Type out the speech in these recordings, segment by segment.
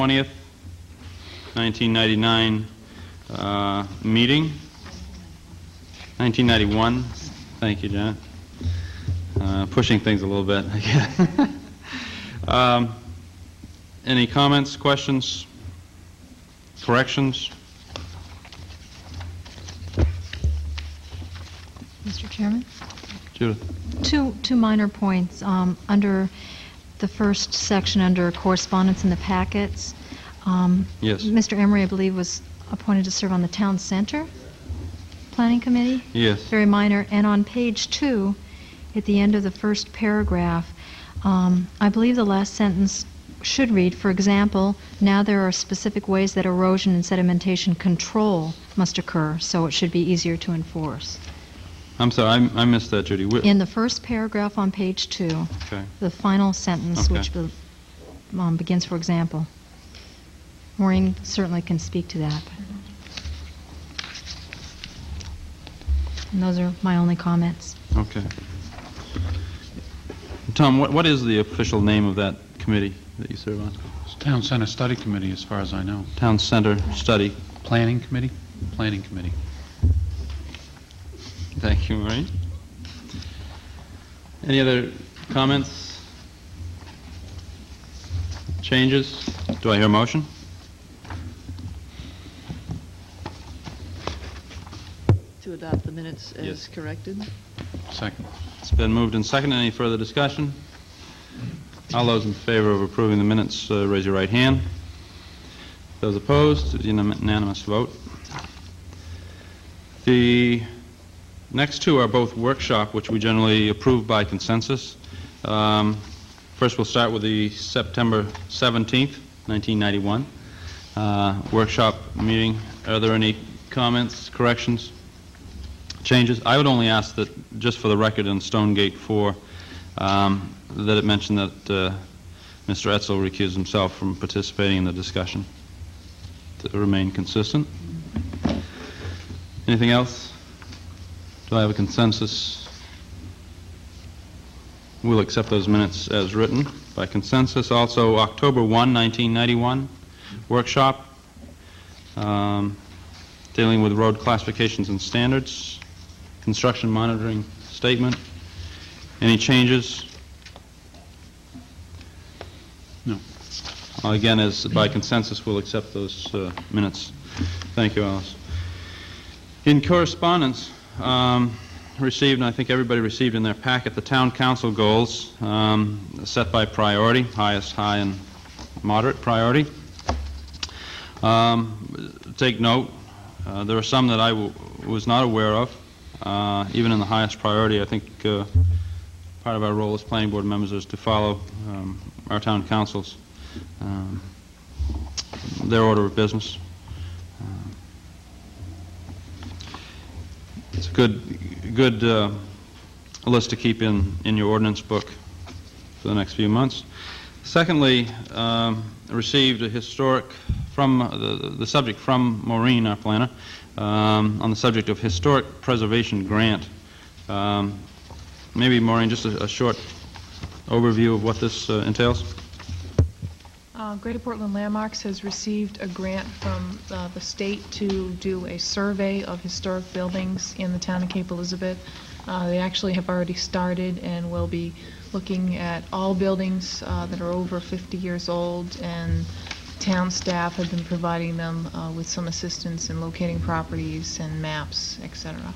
20th, 1999 uh, meeting. 1991. Thank you, Janet. Uh, Pushing things a little bit. Um, Any comments, questions, corrections? Mr. Chairman? Judith? Two, two minor points. Um, Under the first section, under correspondence in the packets, um, Yes. Mr. Emery, I believe, was appointed to serve on the Town Center Planning Committee. Yes. Very minor. And on page two, at the end of the first paragraph, um, I believe the last sentence should read, for example, now there are specific ways that erosion and sedimentation control must occur, so it should be easier to enforce. I'm sorry, I I missed that, Judy. Wh- In the first paragraph on page two, Okay. the final sentence, Okay. which be- um, begins, for example. Maureen certainly can speak to that. And those are my only comments. Okay. Tom, what what is the official name of that committee that you serve on? It's Town Center Study Committee, as far as I know. Town Center Study. Planning Committee? Planning Committee. Thank you, Maureen. Any other comments? Changes? Do I hear a motion? To adopt the minutes Yes. as corrected? Second. It's been moved and seconded. Any further discussion? All those in favor of approving the minutes, uh, raise your right hand. Those opposed, it's unanimous vote. The next two are both workshop, which we generally approve by consensus. Um, First, we'll start with the September 17th, 1991, uh, workshop meeting. Are there any comments, corrections? changes. I would only ask that, just for the record in Stonegate 4, um, that it mention that uh, Mr. Etzel recused himself from participating in the discussion, to remain consistent. Anything else? Do I have a consensus? We'll accept those minutes as written by consensus. Also, October 1, 1991, workshop um, dealing with road classifications and standards construction monitoring statement. Any changes? No. Again, as by consensus, we'll accept those uh, minutes. Thank you, Alice. In correspondence, um, received, and I think everybody received in their packet, the town council goals um, set by priority, highest, high, and moderate priority. Um, Take note, uh, there are some that I was not aware of, uh, even in the highest priority. I think uh, part of our role as planning board members is to follow um, our town councils, um, their order of business. It's a good, good uh, list to keep in, in your ordinance book for the next few months. Secondly, um, received a historic from, uh, the, the subject from Maureen, our planner, um, on the subject of historic preservation grant. Um, Maybe, Maureen, just a, a short overview of what this uh, entails? Uh, Greater Portland Landmarks has received a grant from uh, the state to do a survey of historic buildings in the town of Cape Elizabeth. Uh, They actually have already started and will be looking at all buildings uh, that are over 50 years old, and town staff have been providing them uh, with some assistance in locating properties and maps, etc. cetera.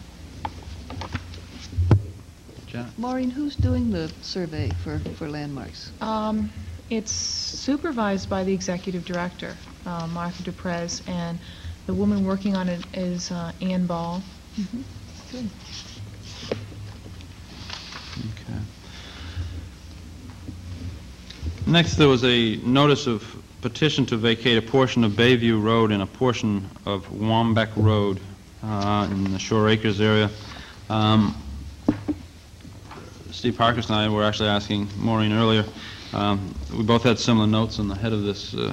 Janet? Maureen, who's doing the survey for, for landmarks? Um, It's supervised by the executive director, uh, Martha Duprez, and the woman working on it is uh, Ann Ball. Good. Okay. Next, there was a notice of petition to vacate a portion of Bayview Road and a portion of Wambeck Road uh, in the Shore Acres area. Um, Steve Parkus and I were actually asking Maureen earlier, um, we both had similar notes on the head of this. uh,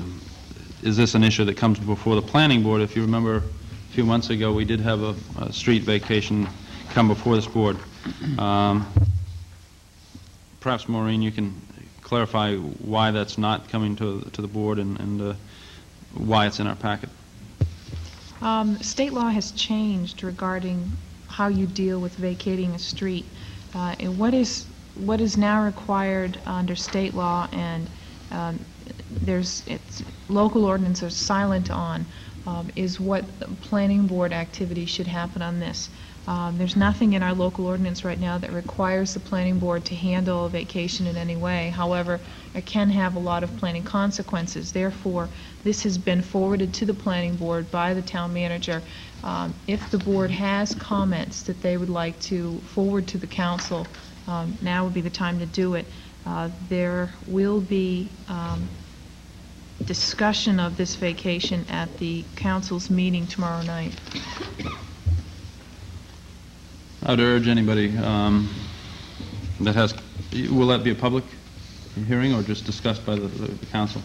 Is this an issue that comes before the planning board? If you remember, a few months ago, we did have a a street vacation come before this board. Um, Perhaps, Maureen, you can clarify why that's not coming to to the board and and uh, why it's in our packet. Um, State law has changed regarding how you deal with vacating a street. Uh, And what is, what is now required under state law and um, there's, it's, local ordinance are silent on, um, is what planning board activity should happen on this. Um, There's nothing in our local ordinance right now that requires the planning board to handle a vacation in any way. However, it can have a lot of planning consequences. Therefore, this has been forwarded to the planning board by the town manager. Um, If the board has comments that they would like to forward to the council, um, now would be the time to do it. Uh, There will be um, discussion of this vacation at the council's meeting tomorrow night. I would urge anybody um, that has, will that be a public hearing or just discussed by the the council?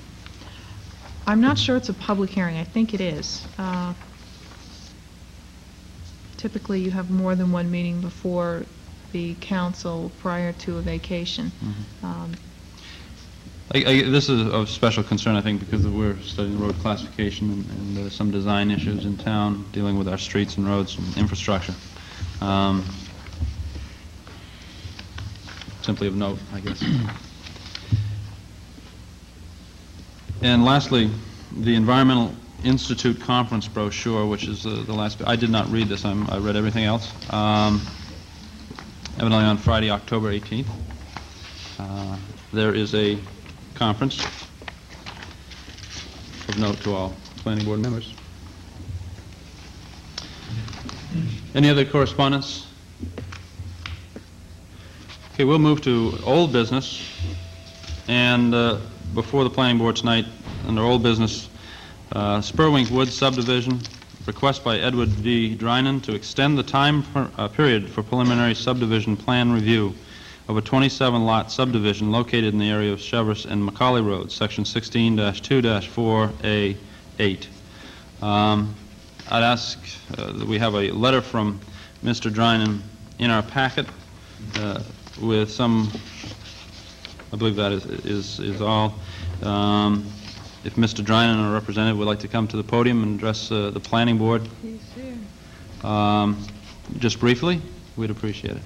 I'm not sure it's a public hearing. I think it is. Uh, Typically, you have more than one meeting before the council prior to a vacation. Um, I- I- This is of special concern, I think, because we're studying road classification and- and uh, some design issues in town, dealing with our streets and roads and infrastructure. Um, Simply of note, I guess. And lastly, the Environmental Institute Conference brochure, which is the the last, I did not read this, I'm- I read everything else. Um, Evidently on Friday, October 18th. Uh, There is a conference of note to all planning board members. Any other correspondence? Okay, we'll move to old business, and uh, before the planning board tonight, under old business, uh, Spurwink Woods subdivision, request by Edward V. Drynan to extend the time per- uh, period for preliminary subdivision plan review of a 27-lot subdivision located in the area of Chevers and Macaulay Road, Section 16-2-4A8. Um, I'd ask uh, that we have a letter from Mr. Drynan in our packet uh, with some, I believe that is, is is all. Um, If Mr. Drynan or a representative would like to come to the podium and address uh, the planning board, um, just briefly, we'd appreciate it.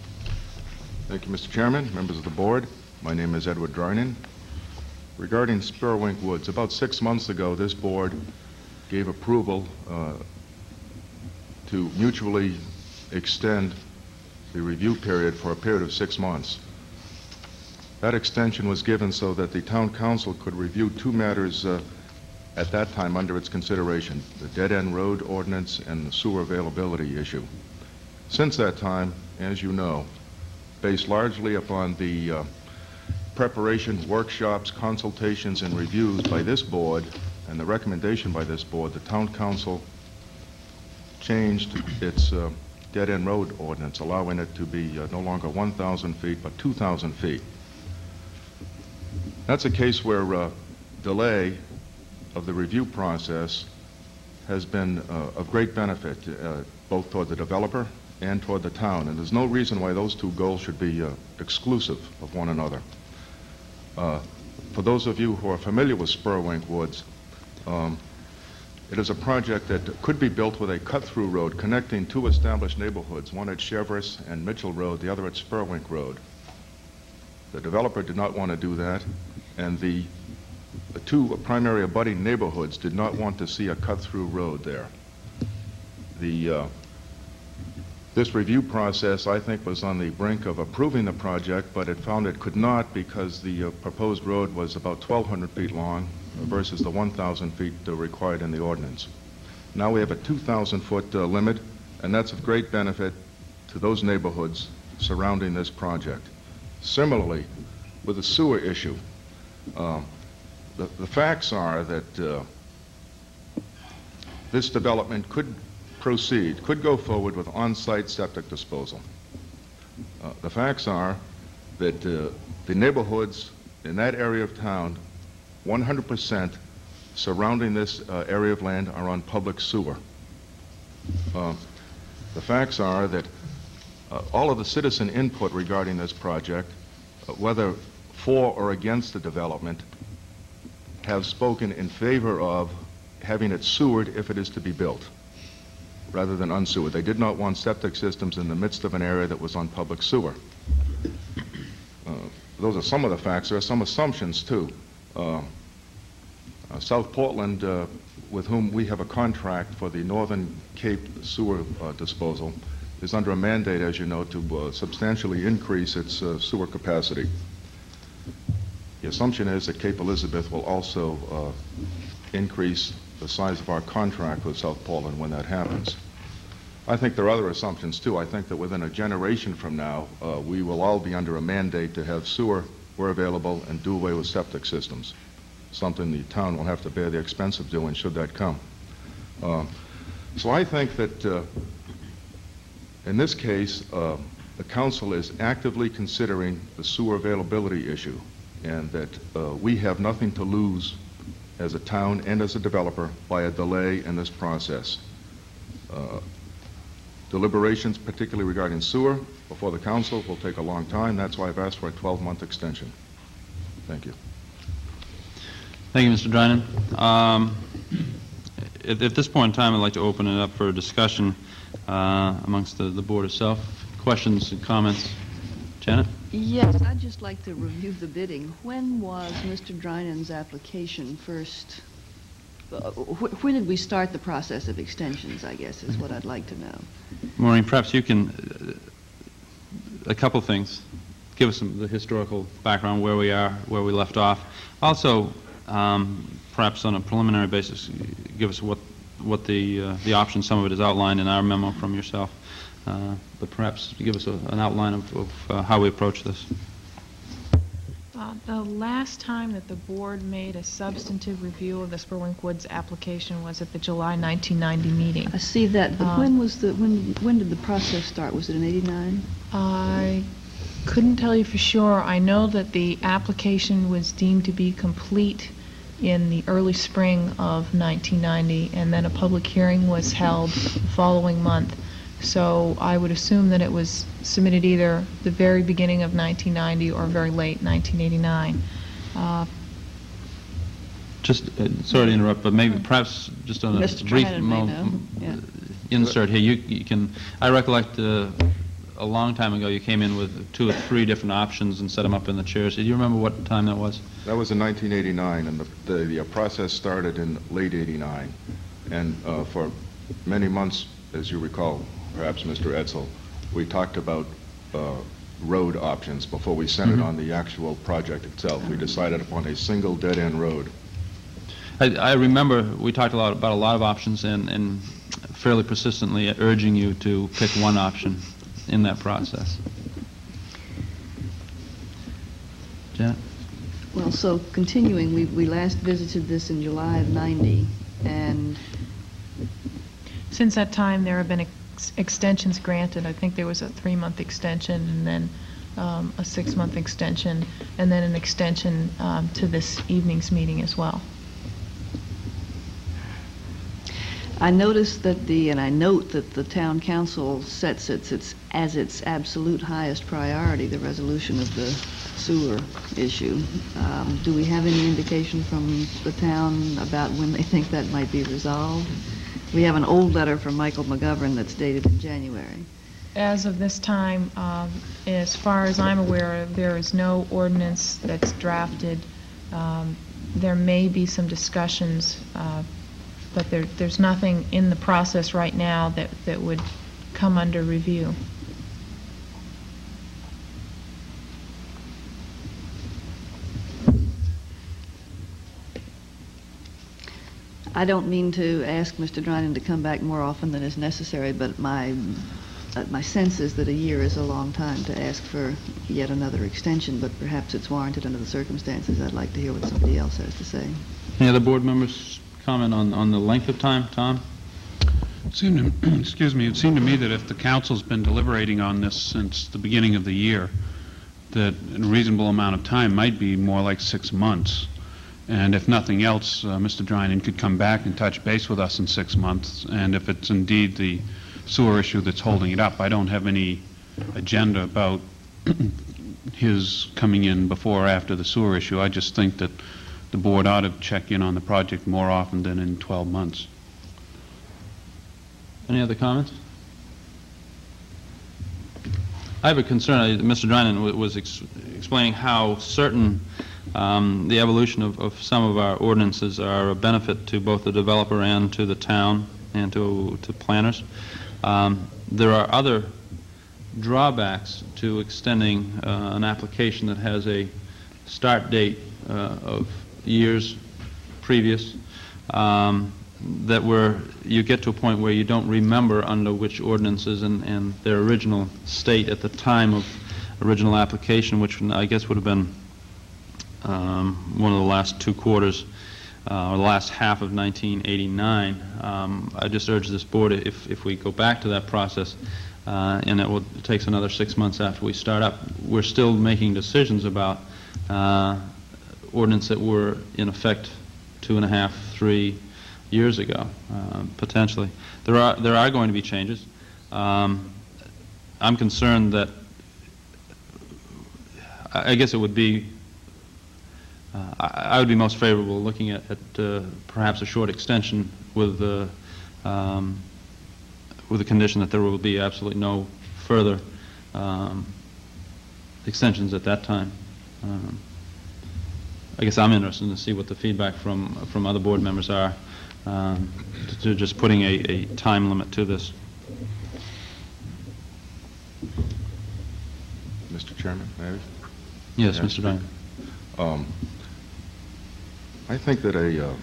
Thank you, Mr. Chairman, members of the board. My name is Edward Drynan. Regarding Spurwink Woods, about six months ago, this board gave approval uh, to mutually extend the review period for a period of six months. That extension was given so that the town council could review two matters uh, at that time under its consideration, the dead-end road ordinance and the sewer availability issue. Since that time, as you know, based largely upon the uh, preparation, workshops, consultations, and reviews by this board, and the recommendation by this board, the town council changed its uh, dead-end road ordinance, allowing it to be uh, no longer 1,000 feet, but 2,000 feet. That's a case where uh, delay of the review process has been uh, of great benefit, uh, both toward the developer and toward the town, and there's no reason why those two goals should be uh, exclusive of one another. Uh, For those of you who are familiar with Spurwink Woods, um, it is a project that could be built with a cut-through road connecting two established neighborhoods, one at Chevers and Mitchell Road, the other at Spurwink Road. The developer did not want to do that, and the two primary abutting neighborhoods did not want to see a cut-through road there. The, uh, this review process, I think, was on the brink of approving the project, but it found it could not because the uh, proposed road was about 1,200 feet long versus the 1,000 feet uh, required in the ordinance. Now we have a 2,000-foot uh, limit, and that's of great benefit to those neighborhoods surrounding this project. Similarly, with the sewer issue, um, the, the facts are that uh, this development could proceed, could go forward with on-site septic disposal. Uh, the facts are that uh, the neighborhoods in that area of town, 100% surrounding this uh, area of land are on public sewer. Uh, the facts are that uh, all of the citizen input regarding this project, uh, whether for or against the development have spoken in favor of having it sewered if it is to be built, rather than unsewered. They did not want septic systems in the midst of an area that was on public sewer. Uh, Those are some of the facts. There are some assumptions, too. Uh, uh, South Portland, uh, with whom we have a contract for the Northern Cape sewer uh, disposal, is under a mandate, as you know, to uh, substantially increase its sewer capacity. The assumption is that Cape Elizabeth will also uh, increase the size of our contract with South Portland when that happens. I think there are other assumptions, too. I think that within a generation from now, uh, we will all be under a mandate to have sewer where available and do away with septic systems, something the town will have to bear the expense of doing should that come. Uh, So I think that uh, in this case, uh, the council is actively considering the sewer availability issue, and that uh, we have nothing to lose as a town and as a developer by a delay in this process. Uh, Deliberations, particularly regarding sewer, before the council will take a long time. That's why I've asked for a 12-month extension. Thank you. Thank you, Mr. Drynan. Um, At at this point in time, I'd like to open it up for a discussion uh, amongst the the board itself. Questions and comments? Janet? Yes, I'd just like to review the bidding. When was Mr. Drynan's application first, uh, wh- when did we start the process of extensions, I guess, is what I'd like to know. Maureen, perhaps you can, uh, a couple things. Give us some, the historical background, where we are, where we left off. Also, um, perhaps on a preliminary basis, give us what, what the, uh, the options, some of it is outlined in our memo from yourself, but perhaps give us a- an outline of, of uh, how we approach this. Uh, The last time that the board made a substantive review of the Spurwink Woods application was at the July 1990 meeting. I see that, but Um, when was the, when, when did the process start? Was it in 89? I couldn't tell you for sure. I know that the application was deemed to be complete in the early spring of 1990, and then a public hearing was held the following month. So I would assume that it was submitted either the very beginning of 1990 or very late 1989. Uh, Just, uh, sorry to interrupt, but maybe perhaps just on a Mr. brief Drynan may mo- yeah. insert here, you you can, I recollect uh, a long time ago, you came in with two or three different options and set them up in the chairs. Do you remember what time that was? That was in 1989, and the, the, the process started in late 89. And uh, for many months, as you recall, perhaps, Mr. Etzel, we talked about uh, road options before we sent it on the actual project itself. We decided upon a single dead-end road. I, I remember we talked a lot about a lot of options and, and fairly persistently urging you to pick one option in that process. Janet? Well, so continuing, we, we last visited this in July of 90, and Since that time, there have been ex- extensions granted. I think there was a three-month extension, and then um, a six-month extension, and then an extension um, to this evening's meeting as well. I noticed that the, and I note that the town council sets its, its, as its absolute highest priority, the resolution of the sewer issue. Um, Do we have any indication from the town about when they think that might be resolved? We have an old letter from Michael McGovern that's dated in January. As of this time, um, as far as I'm aware, there is no ordinance that's drafted. Um, There may be some discussions, uh, but there, there's nothing in the process right now that, that would come under review. I don't mean to ask Mr. Drynan to come back more often than is necessary, but my, uh, my sense is that a year is a long time to ask for yet another extension, but perhaps it's warranted under the circumstances. I'd like to hear what somebody else has to say. Any other board members comment on, on the length of time? Tom? It seemed to, excuse me, it seemed to me that if the council's been deliberating on this since the beginning of the year, that a reasonable amount of time might be more like six months. And if nothing else, uh, Mr. Drynan could come back and touch base with us in six months. And if it's indeed the sewer issue that's holding it up, I don't have any agenda about his coming in before or after the sewer issue. I just think that the board ought to check in on the project more often than in 12 months. Any other comments? I have a concern, Mr. Drynan was ex- explaining how certain, um, the evolution of of some of our ordinances are a benefit to both the developer and to the town and to to planners. Um, There are other drawbacks to extending uh, an application that has a start date uh, of years previous, um, that where you get to a point where you don't remember under which ordinances and, and their original state at the time of original application, which I guess would have been um, one of the last two quarters, uh, or the last half of 1989. Um, I just urge this board, if, if we go back to that process, uh, and it will, it takes another six months after we start up, we're still making decisions about uh, ordinance that were in effect two and a half, three years ago, uh, potentially. There are, there are going to be changes. Um, I'm concerned that, I I guess it would be, uh, I I would be most favorable looking at, at uh, perhaps a short extension with the, um, with the condition that there will be absolutely no further um, extensions at that time. Um, I guess I'm interested to see what the feedback from, from other board members are, um, to to just putting a, a time limit to this. Mr. Chairman, may I? Yes, Mr. speak. Um, I think that a, uh,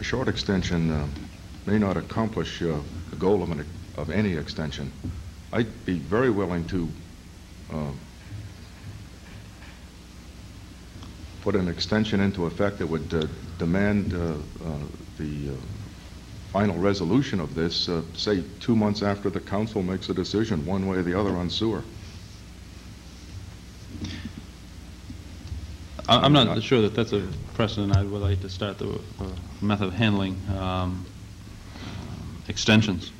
a short extension uh, may not accomplish uh, the goal of, an, of any extension. I'd be very willing to uh, put an extension into effect that would uh, demand uh, uh, the final resolution of this, say, two months after the council makes a decision, one way or the other on sewer. I- I'm not sure that that's a precedent I would like to start the uh, method of handling um, extensions.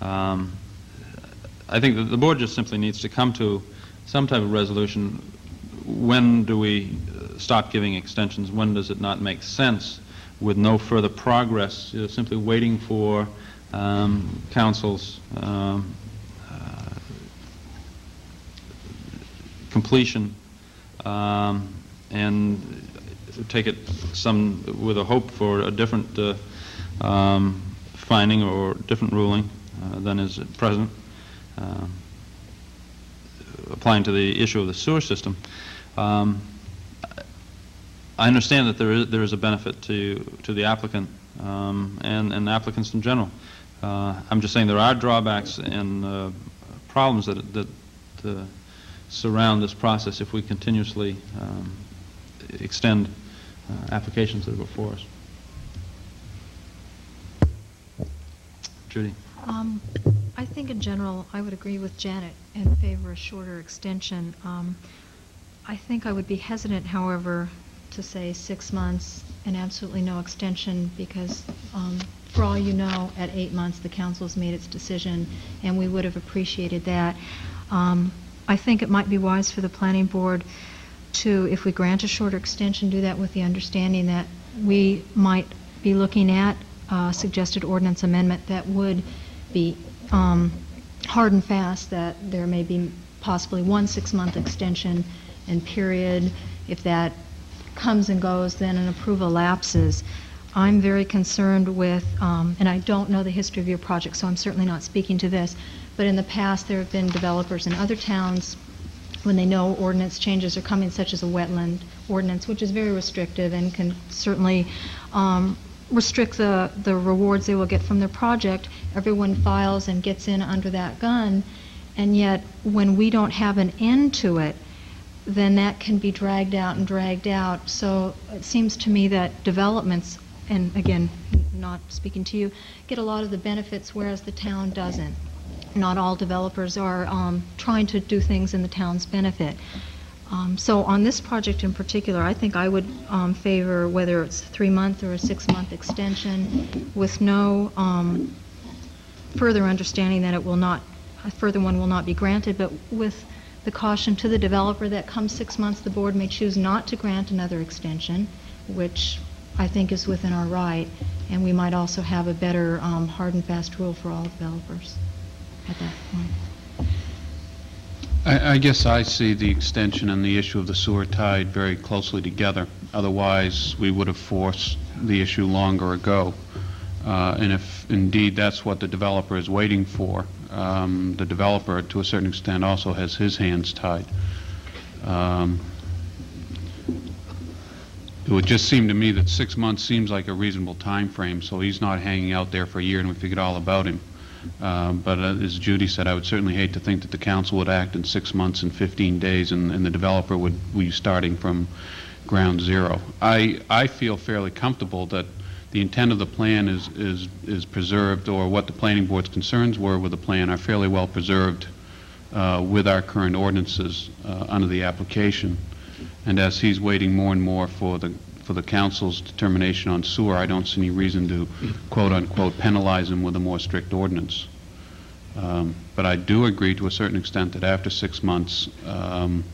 Um, I think that the board just simply needs to come to some type of resolution. When do we uh, stop giving extensions? When does it not make sense with no further progress, you know, simply waiting for um, council's um, uh, completion um, and take it some, with a hope for a different uh, um, finding or different ruling uh, than is at present, um, applying to the issue of the sewer system. Um, I understand that there is, there is a benefit to, to the applicant um, and, and applicants in general. Uh, I'm just saying there are drawbacks and uh, problems that, that uh, surround this process if we continuously um, extend uh, applications that are before us. Judy? Um, I think in general, I would agree with Janet and favor a shorter extension. Um, I think I would be hesitant, however, to say six months and absolutely no extension, because um, for all you know, at eight months, the council has made its decision, and we would have appreciated that. Um, I think it might be wise for the planning board to, if we grant a shorter extension, do that with the understanding that we might be looking at a suggested ordinance amendment that would be um, hard and fast, that there may be possibly one six-month extension and period. If that comes and goes, then an approval lapses. I'm very concerned with, um, and I don't know the history of your project, so I'm certainly not speaking to this, but in the past, there have been developers in other towns when they know ordinance changes are coming, such as a wetland ordinance, which is very restrictive and can certainly um, restrict the, the rewards they will get from their project. Everyone files and gets in under that gun, and yet, when we don't have an end to it, then that can be dragged out and dragged out. So it seems to me that developments, and again, not speaking to you, get a lot of the benefits, whereas the town doesn't. Not all developers are um, trying to do things in the town's benefit. Um, So on this project in particular, I think I would um, favor whether it's three-month or a six-month extension with no um, further understanding that it will not, a further one will not be granted, but with the caution to the developer that come six months, the board may choose not to grant another extension, which I think is within our right, and we might also have a better um, hard and fast rule for all developers at that point. I, I guess I see the extension and the issue of the sewer tied very closely together. Otherwise, we would have forced the issue longer ago. Uh, And if indeed that's what the developer is waiting for, um, the developer, to a certain extent, also has his hands tied. Um, It would just seem to me that six months seems like a reasonable time frame, so he's not hanging out there for a year and we forget all about him. Um, But uh, as Judy said, I would certainly hate to think that the council would act in six months and 15 days, and and the developer would be starting from ground zero. I, I feel fairly comfortable that the intent of the plan is, is, is preserved, or what the planning board's concerns were with the plan are fairly well preserved uh, with our current ordinances uh, under the application. And as he's waiting more and more for the, for the council's determination on sewer, I don't see any reason to quote-unquote penalize them with a more strict ordinance. Um, But I do agree to a certain extent that after six months, um,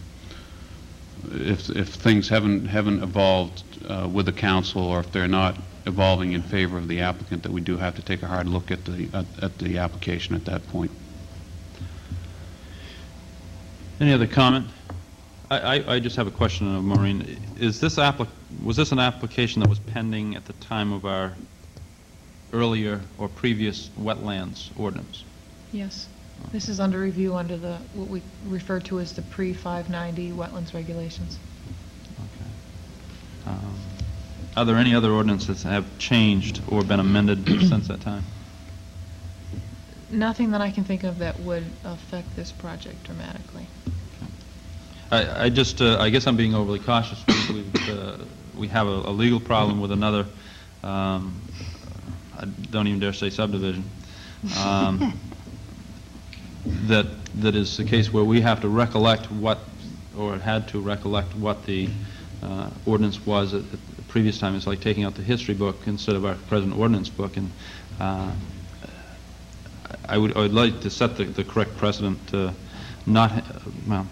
if, if things haven't, haven't evolved uh, with the council, or if they're not evolving in favor of the applicant, that we do have to take a hard look at the, at- at the application at that point. Any other comment? I, I, I just have a question of Maureen. Is this applic, was this an application that was pending at the time of our earlier or previous wetlands ordinance? Yes. This is under review under the, what we refer to as the pre-590 wetlands regulations. Okay. Um, Are there any other ordinances that have changed or been amended since that time? Nothing that I can think of that would affect this project dramatically. I, I just, uh, I guess I'm being overly cautious. We uh, we have a, a legal problem with another, um, I don't even dare say subdivision, um, that, that is the case where we have to recollect what, or had to recollect what the uh, ordinance was at at the previous time. It's like taking out the history book instead of our present ordinance book, and uh, I would, I would like to set the, the correct precedent, not, well,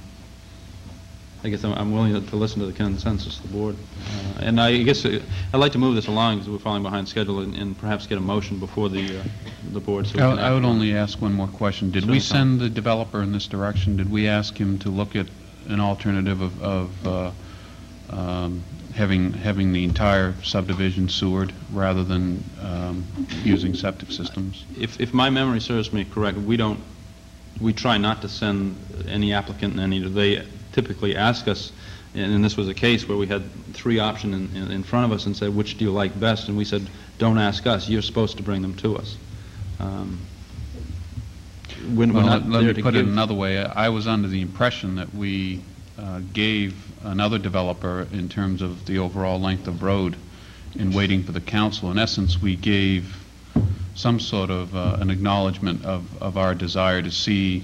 I guess I'm, I'm willing to- to listen to the consensus of the board. Uh, And I guess, uh, I'd like to move this along, because we're falling behind schedule, and- and perhaps get a motion before the, uh, the board, so I I would act on it. only ask one more question. Did we send the developer in this direction? Did we ask him to look at an alternative of, of uh, um, having, having the entire subdivision sewered rather than um, using septic systems? If, if my memory serves me correct, we don't, we try not to send any applicant in any, they typically ask us, and and this was a case where we had three options in, in- in front of us and said, which do you like best? And we said, don't ask us, you're supposed to bring them to us. Um, we're Well, let let me put it another way. I was under the impression that we uh, gave another developer, in terms of the overall length of road, in waiting for the council, in essence, we gave some sort of uh, an acknowledgement of of our desire to see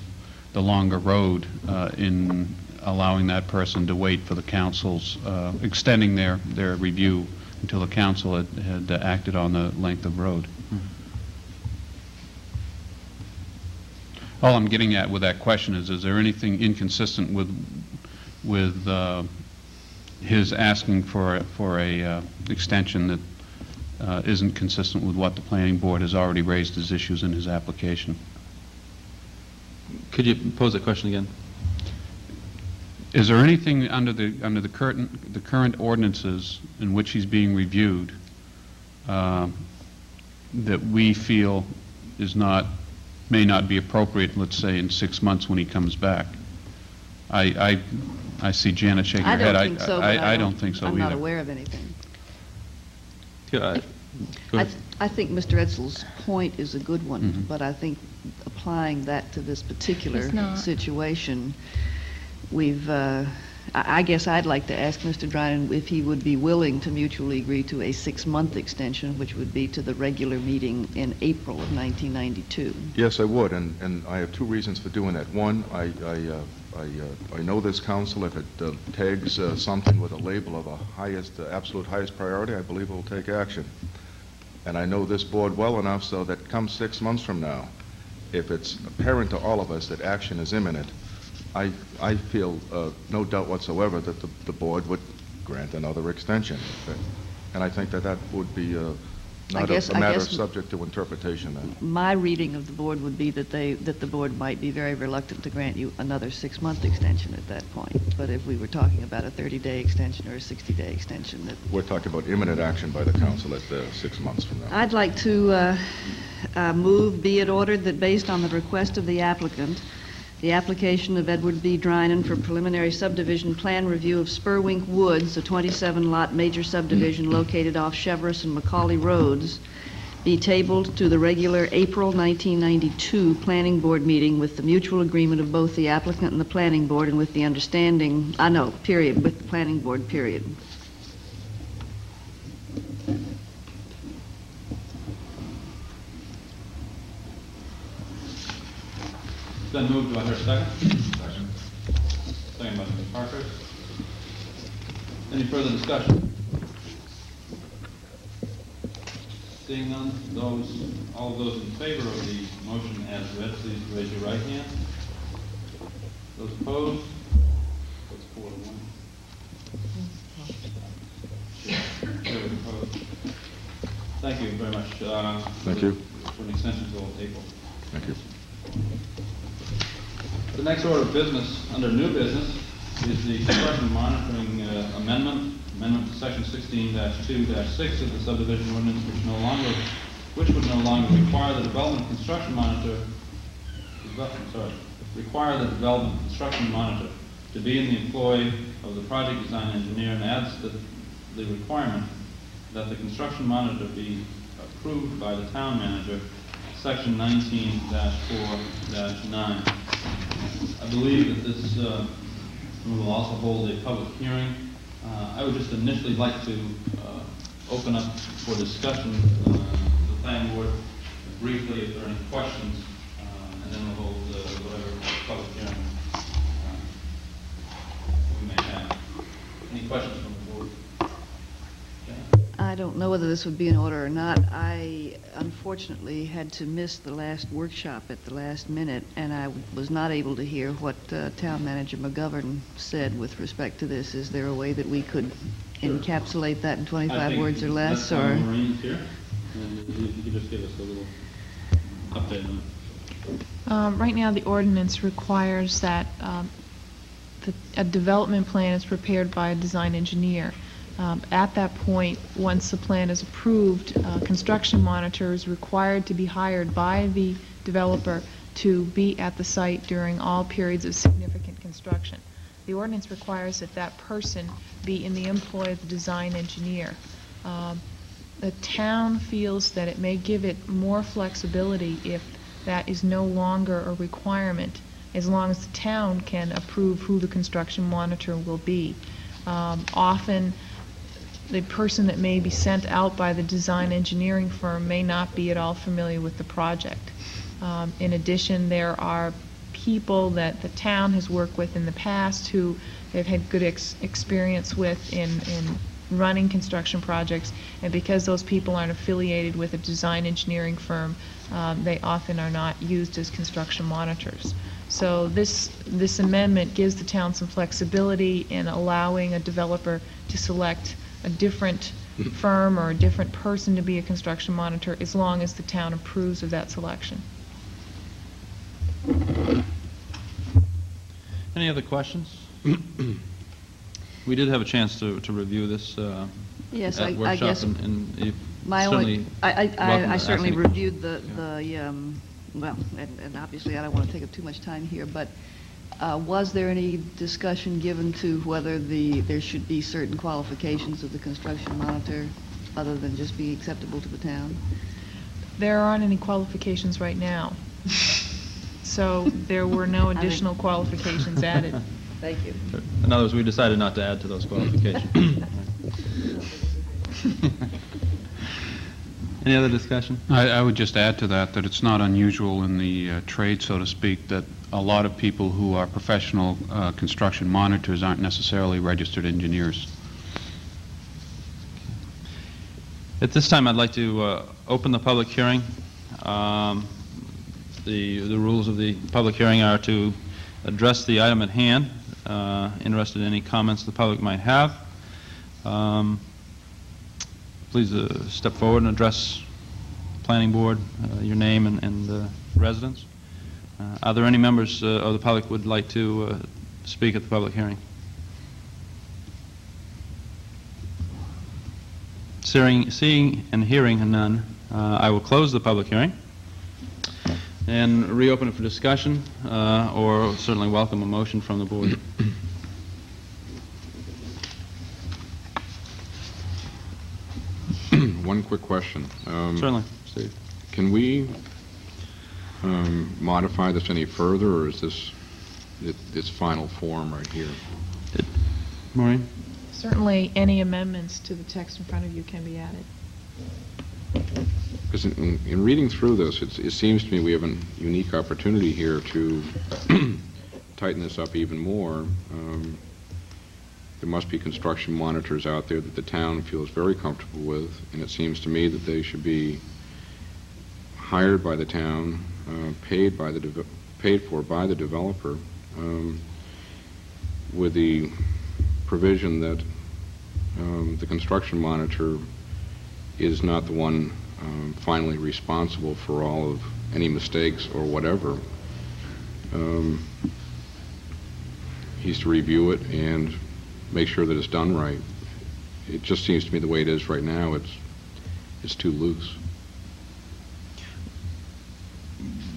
the longer road uh, in allowing that person to wait for the council's, uh, extending their their review until the council had had acted on the length of road. All I'm getting at with that question is, is there anything inconsistent with, with uh, his asking for, a- for a uh, extension that uh, isn't consistent with what the planning board has already raised as issues in his application? Could you pose that question again? Is there anything under the, under the current, the current ordinances in which he's being reviewed uh, that we feel is not, may not be appropriate, let's say, in six months when he comes back? I, I, I see Janet shaking her head. I head. don't think so, but I, I don't think so I'm not aware of anything. Yeah, I- I, ahead. I think Mr. Etzel's point is a good one, Mhm. but I think applying that to this particular It's not. situation, we've, uh, I guess I'd like to ask Mr. Drynan if he would be willing to mutually agree to a six-month extension, which would be to the regular meeting in April of 1992. Yes, I would, and, and I have two reasons for doing that. One, I, I, uh, I, uh, I know this council, if it uh, tags uh, something with a label of a highest, uh, absolute highest priority, I believe it will take action. And I know this board well enough so that come six months from now, if it's apparent to all of us that action is imminent, I, I feel uh, no doubt whatsoever that the, the board would grant another extension. And I think that that would be uh, not a guess- a I matter subject to interpretation then. My reading of the board would be that they, that the board might be very reluctant to grant you another six-month extension at that point. But if we were talking about a 30-day extension or a 60-day extension, that We're talking about imminent action by the council at uh, six months from now. I'd like to uh, uh, move, be it ordered that based on the request of the applicant, the application of Edward B. Drynan for preliminary subdivision plan review of Spurwink Woods, a 27-lot major subdivision located off Cheverus and Macaulay Roads, be tabled to the regular April 1992 Planning Board meeting with the mutual agreement of both the applicant and the Planning Board and with the understanding, uh, I know, period, with the Planning Board, period. Then moved, do I hear a second? Second. Second by Mr. Parker. Any further discussion? Seeing none, those, all those in favor of the motion as read, please raise your right hand. Those opposed? That's four to one. Opposed. Thank you very much. uh, Thank you. For an extension till April. Thank you. The next order of business, under new business, is the construction monitoring uh, amendment, amendment to section 16-2-6 of the subdivision ordinance, which no longer, which would no longer require the development construction monitor, sorry, require the development construction monitor to be in the employ of the project design engineer and adds the, the requirement that the construction monitor be approved by the town manager, section nineteen four nine. I believe that this, uh, will also hold a public hearing. Uh, I would just initially like to uh, open up for discussion, uh, the planning board briefly, if there are any questions, uh, and then we'll hold uh, whatever public hearing we may have. Any questions from the board? Janet? I don't know whether this would be in order or not. I unfortunately had to miss the last workshop at the last minute, and I was not able to hear what uh, Town Manager McGovern said with respect to this. Is there a way that we could Sure. encapsulate that in I 25 think words or less, that's or? Maureen's here, and you could just give us a little update on it. Um, Right now, the ordinance requires that um, the- a development plan is prepared by a design engineer. Um, At that point, once the plan is approved, a construction monitor is required to be hired by the developer to be at the site during all periods of significant construction. The ordinance requires that that person be in the employ of the design engineer. Um, the town feels that it may give it more flexibility if that is no longer a requirement, as long as the town can approve who the construction monitor will be. Um, Often, the person that may be sent out by the design engineering firm may not be at all familiar with the project. Um, In addition, there are people that the town has worked with in the past who they've had good ex- experience with in, in running construction projects, and because those people aren't affiliated with a design engineering firm, um, they often are not used as construction monitors. So this, this amendment gives the town some flexibility in allowing a developer to select a different firm or a different person to be a construction monitor, as long as the town approves of that selection. Any other questions? We did have a chance to, to review this uh, Yes, I at I workshop, guess and- and you my certainly only, I- I- I I certainly reviewed the, Yeah. the, um, well, and and obviously, I don't want to take up too much time here, but was there any discussion given to whether the, there should be certain qualifications of the construction monitor, other than just being acceptable to the town? There aren't any qualifications right now. So there were no I think- additional qualifications added. Thank you. In other words, we decided not to add to those qualifications. Any other discussion? I, I would just add to that, that it's not unusual in the uh, trade, so to speak, that a lot of people who are professional uh, construction monitors aren't necessarily registered engineers. At this time, I'd like to uh, open the public hearing. Um, The, the rules of the public hearing are to address the item at hand. Uh, Interested in any comments the public might have. Um, Please uh, step forward and address planning board, uh, your name and- and uh, residence. Uh, Are there any members uh, of the public would like to uh, speak at the public hearing? Seeing seeing and hearing none, uh, I will close the public hearing and reopen it for discussion, uh, or certainly welcome a motion from the board. One quick question. Um, Certainly, Steve. Can we um, modify this any further, or is this it- its final form right here? Maureen? Certainly, any amendments to the text in front of you can be added. Because in in reading through this, it's- it seems to me we have a unique opportunity here to tighten this up even more. Um, There must be construction monitors out there that the town feels very comfortable with, and it seems to me that they should be hired by the town, paid by the, paid for by the developer, um, with the provision that um, the construction monitor is not the one um, finally responsible for all of any mistakes or whatever. Um, He's to review it and make sure that it's done right. It just seems to me the way it is right now, it's, it's too loose.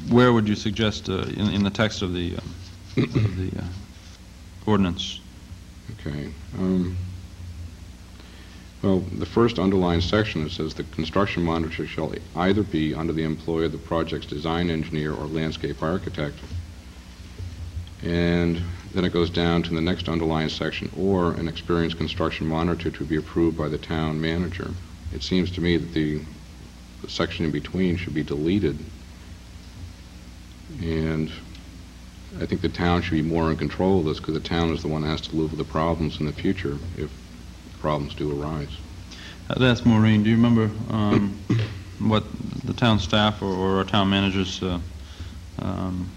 Where would you suggest, uh, in in the text of the uh, of the uh, ordinance? Okay. um, Well, the first underlined section, it says, "The construction monitor shall either be under the employ of the project's design engineer or landscape architect." And then it goes down to the next underlined section, "or an experienced construction monitor to be approved by the town manager." It seems to me that the section in between should be deleted. And I think the town should be more in control of this, because the town is the one that has to live with the problems in the future if problems do arise. Uh, That's Maureen. Do you remember um, what the town staff or- or our town manager's uh, um,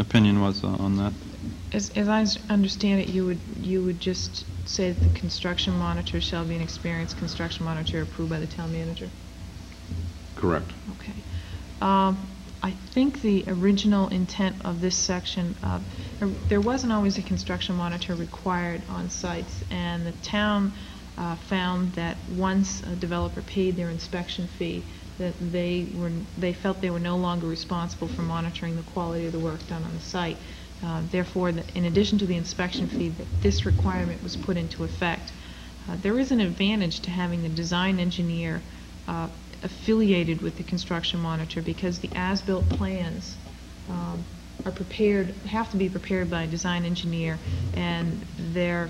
opinion was uh, on that? As, as I s- understand it, you would, you would just say that the construction monitor shall be an experienced construction monitor approved by the town manager? Correct. Okay. Um, I think the original intent of this section, uh, there- there wasn't always a construction monitor required on sites, and the town uh, found that once a developer paid their inspection fee, that they were, they felt they were no longer responsible for monitoring the quality of the work done on the site. Uh, Therefore, the- in addition to the inspection fee, this requirement was put into effect. Uh, There is an advantage to having the design engineer uh, affiliated with the construction monitor because the as-built plans um, are prepared, have to be prepared by a design engineer, and they're,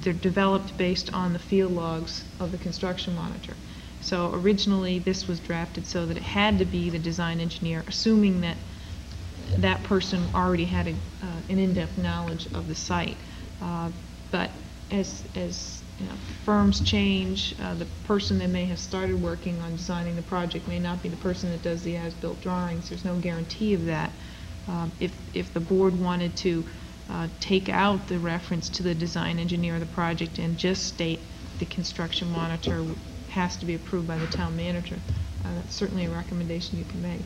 they're developed based on the field logs of the construction monitor. So originally, this was drafted so that it had to be the design engineer, assuming that that person already had a, uh, an in-depth knowledge of the site. Uh, But as, as you know, firms change, uh, the person that may have started working on designing the project may not be the person that does the as-built drawings. There's no guarantee of that. Um, If, if the board wanted to uh, take out the reference to the design engineer of the project and just state the construction monitor has to be approved by the town manager, uh, that's certainly a recommendation you can make.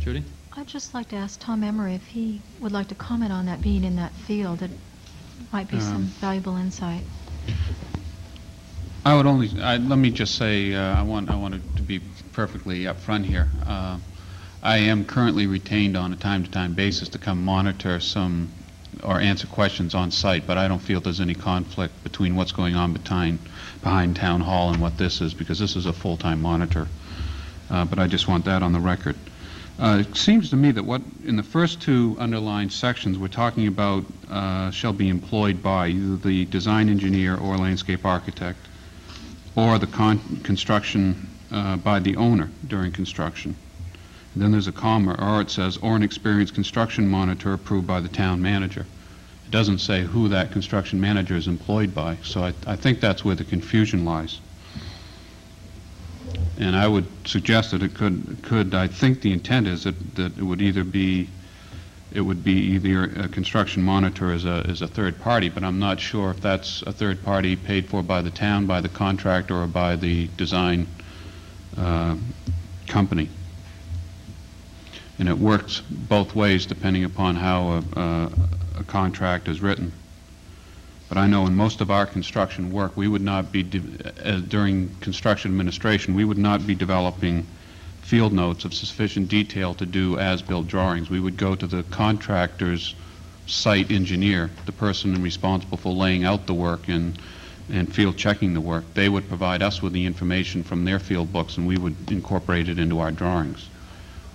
Judy? I'd just like to ask Tom Emery if he would like to comment on that being in that field. It might be some Um, valuable insight. I would only, I- let me just say, uh, I want, I wanted to be perfectly upfront here. Uh, I am currently retained on a time-to-time basis to come monitor some, or answer questions on site, but I don't feel there's any conflict between what's going on behind, behind Town Hall and what this is, because this is a full-time monitor. Uh, But I just want that on the record. Uh, It seems to me that what, in the first two underlined sections, we're talking about uh, shall be employed by either the design engineer or landscape architect, or the con- construction uh, by the owner during construction. Then there's a comma, or it says, or an experienced construction monitor approved by the town manager. It doesn't say who that construction manager is employed by, so I I think that's where the confusion lies. And I would suggest that it could, could, I think the intent is that, that it would either be, it would be either a construction monitor as a, as a third party, but I'm not sure if that's a third party paid for by the town, by the contractor, or by the design uh, company. And it works both ways depending upon how a, a- a contract is written. But I know in most of our construction work, we would not be, uh, during construction administration, we would not be developing field notes of sufficient detail to do as-built drawings. We would go to the contractor's site engineer, the person responsible for laying out the work and, and field checking the work. They would provide us with the information from their field books, and we would incorporate it into our drawings.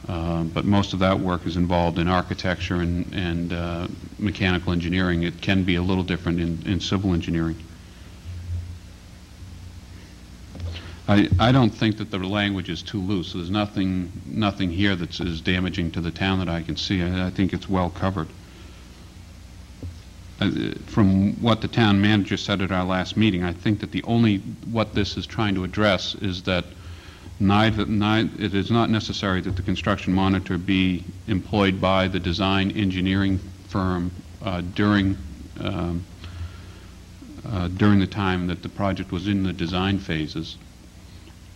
Uh, But most of that work is involved in architecture and, and uh, mechanical engineering. It can be a little different in, in civil engineering. I, I don't think that the language is too loose. There's nothing, nothing here that's is damaging to the town that I can see. I, I think it's well covered. Uh, From what the town manager said at our last meeting, I think that the only, what this is trying to address is that neither, neither, it is not necessary that the construction monitor be employed by the design engineering firm uh, during, um, uh, during the time that the project was in the design phases.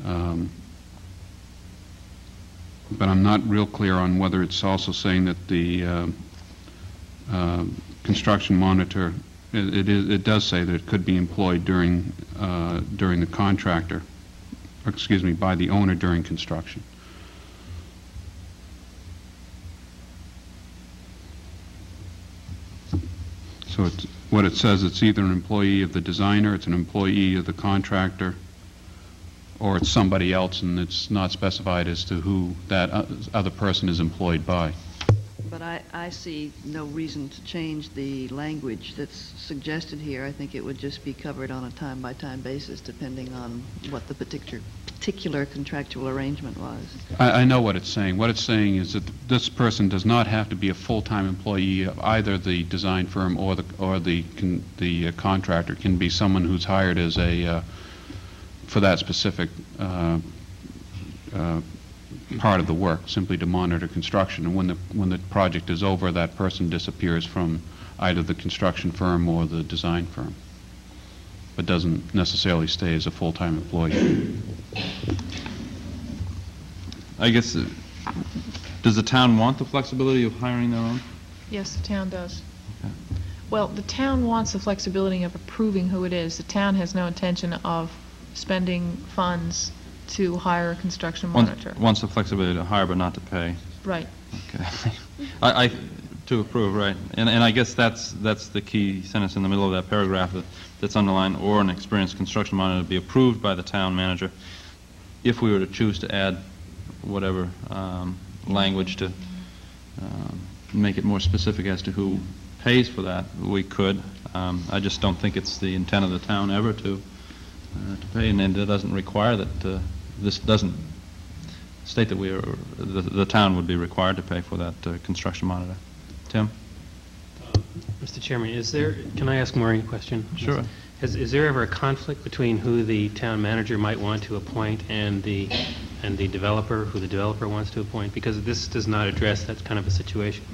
Um, But I'm not real clear on whether it's also saying that the uh, construction monitor, it it is, it does say that it could be employed during, uh, during the contractor, or, excuse me, by the owner during construction. So it's, what it says, it's either an employee of the designer, it's an employee of the contractor, or it's somebody else, and it's not specified as to who that other person is employed by. But I, I see no reason to change the language that's suggested here. I think it would just be covered on a time-by-time basis, depending on what the particular, particular contractual arrangement was. I, I know what it's saying. What it's saying is that this person does not have to be a full-time employee of either the design firm or the, or the, con- the uh, contractor. Can be someone who's hired as a, uh, for that specific uh, uh, part of the work, simply to monitor construction. And when the, when the project is over, that person disappears from either the construction firm or the design firm, but doesn't necessarily stay as a full-time employee. I guess, uh, does the town want the flexibility of hiring their own? Yes, the town does. Okay. Well, the town wants the flexibility of approving who it is. The town has no intention of spending funds to hire a construction Wants- monitor. Wants the flexibility to hire but not to pay. Right. Okay. I, I, to approve, right. And, and I guess that's, that's the key sentence in the middle of that paragraph that- that's underlined, or an experienced construction monitor to be approved by the town manager. If we were to choose to add whatever um, language to um, make it more specific as to who pays for that, we could. Um, I just don't think it's the intent of the town ever to, uh, to pay, and it doesn't require that, uh, this doesn't state that we are, the, the town would be required to pay for that uh, construction monitor. Tim? Mr. Chairman, is there, can I ask Maureen a question? Sure. Is, is there ever a conflict between who the town manager might want to appoint and the, and the developer, who the developer wants to appoint? Because this does not address that kind of a situation.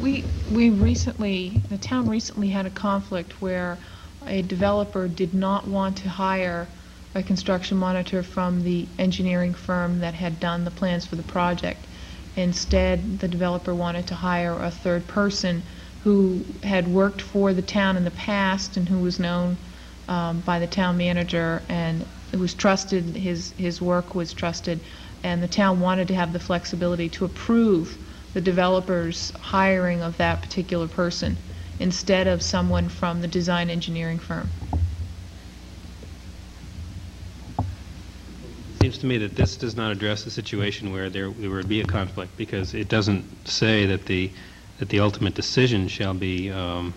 We, we recently, the town recently had a conflict where a developer did not want to hire a construction monitor from the engineering firm that had done the plans for the project. Instead, the developer wanted to hire a third person who had worked for the town in the past and who was known um, by the town manager and it was trusted, his, his work was trusted, and the town wanted to have the flexibility to approve the developer's hiring of that particular person instead of someone from the design engineering firm. It seems to me that this does not address the situation where there there would be a conflict, because it doesn't say that the, that the ultimate decision shall be, um,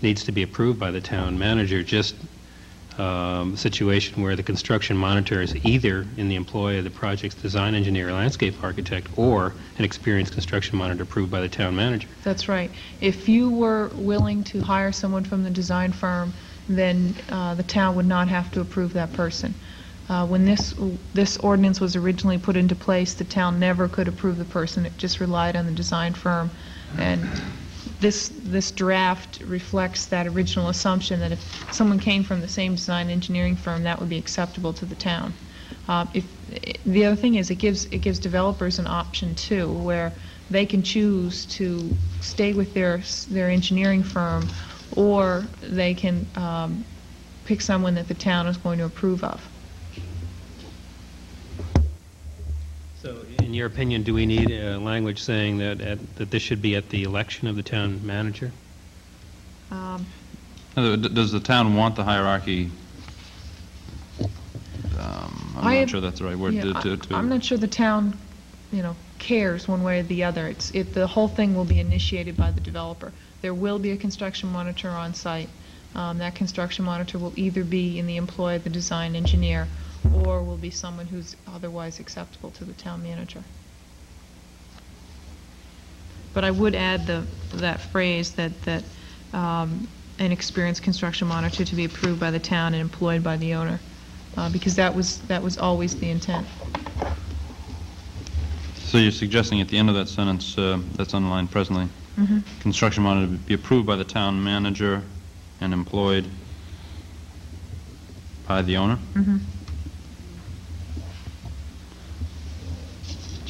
needs to be approved by the town manager, just um, a situation where the construction monitor is either in the employ of the project's design engineer or landscape architect, or an experienced construction monitor approved by the town manager. That's right. If you were willing to hire someone from the design firm, then uh, the town would not have to approve that person. Uh, When this, this ordinance was originally put into place, the town never could approve the person, it just relied on the design firm. And this, this draft reflects that original assumption that if someone came from the same design engineering firm, that would be acceptable to the town. Uh, If, the other thing is, it gives, it gives developers an option too, where they can choose to stay with their, their engineering firm, or they can um, pick someone that the town is going to approve of. So, in your opinion, do we need uh, language saying that, at- that this should be at the election of the town manager? Um, Does the town want the hierarchy? um, I'm I- not sure that's the right word. Yeah, to- I- to- to- I'm not sure the town, you know, cares one way or the other. It's, it, the whole thing will be initiated by the developer. There will be a construction monitor on site. Um, That construction monitor will either be in the employ of the design engineer, or will be someone who's otherwise acceptable to the town manager. But I would add the, that phrase that, that um, an experienced construction monitor to be approved by the town and employed by the owner, uh, because that was, that was always the intent. So you're suggesting at the end of that sentence, uh, that's underlined presently, Mhm. construction monitor to be approved by the town manager and employed by the owner? Mhm.